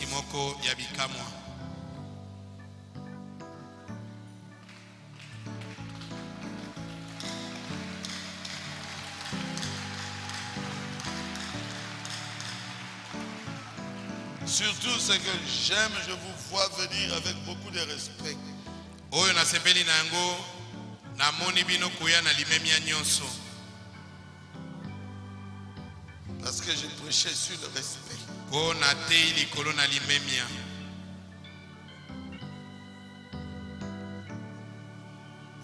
Speaker 2: mwasi moko ya bikamwa
Speaker 1: Surtout, c'est que j'aime, je vous vois venir avec beaucoup de respect.
Speaker 2: oyo nasepeli na yango namoni bino koya na limemia nyonso.
Speaker 1: Parce que je prêchais sur le respect
Speaker 2: mpo na tei likolo limemia.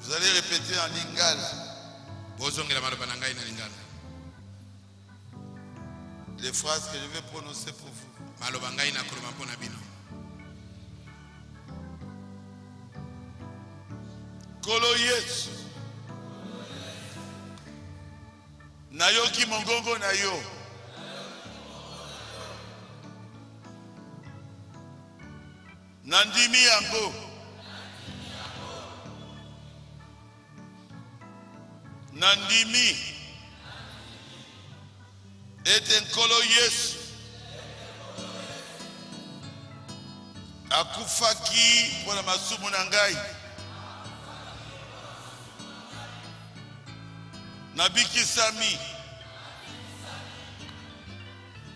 Speaker 1: Vous allez répéter en lingala.
Speaker 2: Bozongela maloba na ngai na lingala.
Speaker 1: Les phrases que je vais prononcer pour vous.
Speaker 2: Maloba ngai nakoloba mpo na bino.
Speaker 1: Nkolo yesu. Nayoki mongongo na yo. nandimi yango. Nandimi. Ete nkolo yesu. Akufaki mpona masumu na ngai. Nabikisami.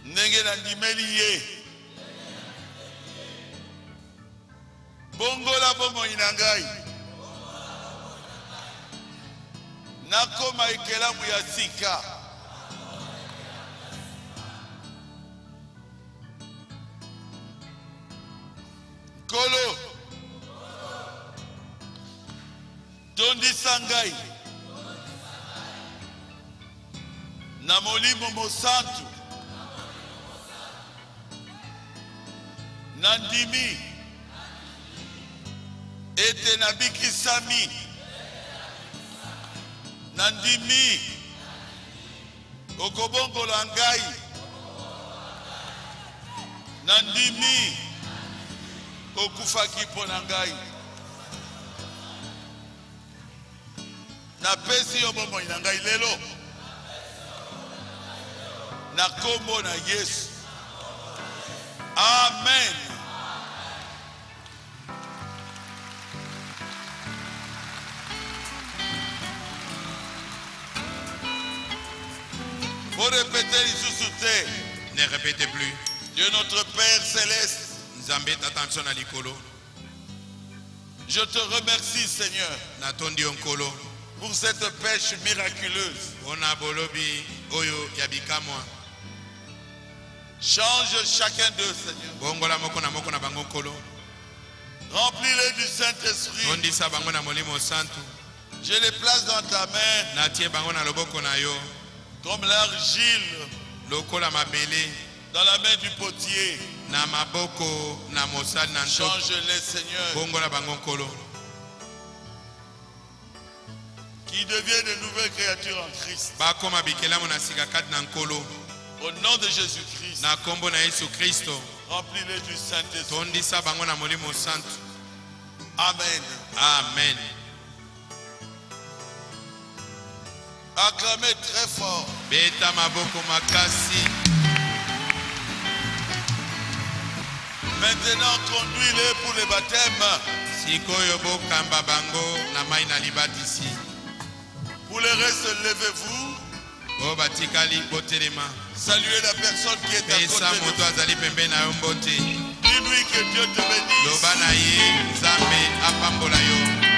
Speaker 1: Ndenge nandimeli ye. Bongola bomoi na ngai. Nakoma ekelamu ya sika. Nkolo. Tondisa ngai. Na molimo mosantu. Nandimi ete nabikisami nandimi. Okobongola ngai. Nandimi. Okufaki mpo na ngai. Napesi yo bomoi na ngai lelo. Na nkombo na yesu. Amen
Speaker 2: Ne répétez plus.
Speaker 1: dieu notre père céleste
Speaker 2: Nzambe attention na likolo.
Speaker 1: je te remercie seigneur
Speaker 2: Natondi yo nkolo.
Speaker 1: pour cette pêche miraculeuse
Speaker 2: Mpona bolobi oyo ya bikamwa.
Speaker 1: change chacun d'eux seigneur
Speaker 2: bongola moko na moko na bango nkolo
Speaker 1: remplis-les du saint-esprit
Speaker 2: tondisa bango na molimo santu
Speaker 1: je les place dans ta main
Speaker 2: natie bango na loboko na yo
Speaker 1: comme l'argile dans la main du potier. Change-les seigneur. Qui deviennent de nouvelles créatures en Christ. Au nom de Jésus-Christ. Remplis-les du Saint-Esprit. Amen.
Speaker 2: Amen
Speaker 1: acclamez très fort.
Speaker 2: Beta maboko makasi.
Speaker 1: Maintenant conduis-les pour le baptême.
Speaker 2: Sikoyo bokamba bango na mai na libatisi
Speaker 1: pour le reste levez-vous.
Speaker 2: Oyo batikali botelema.
Speaker 1: Saluez la personne qui est à côté de
Speaker 2: moto azali pembeni na yo mbote
Speaker 1: dis-lui que Dieu te bénisse.
Speaker 2: Loba na ye nzambe apambola yo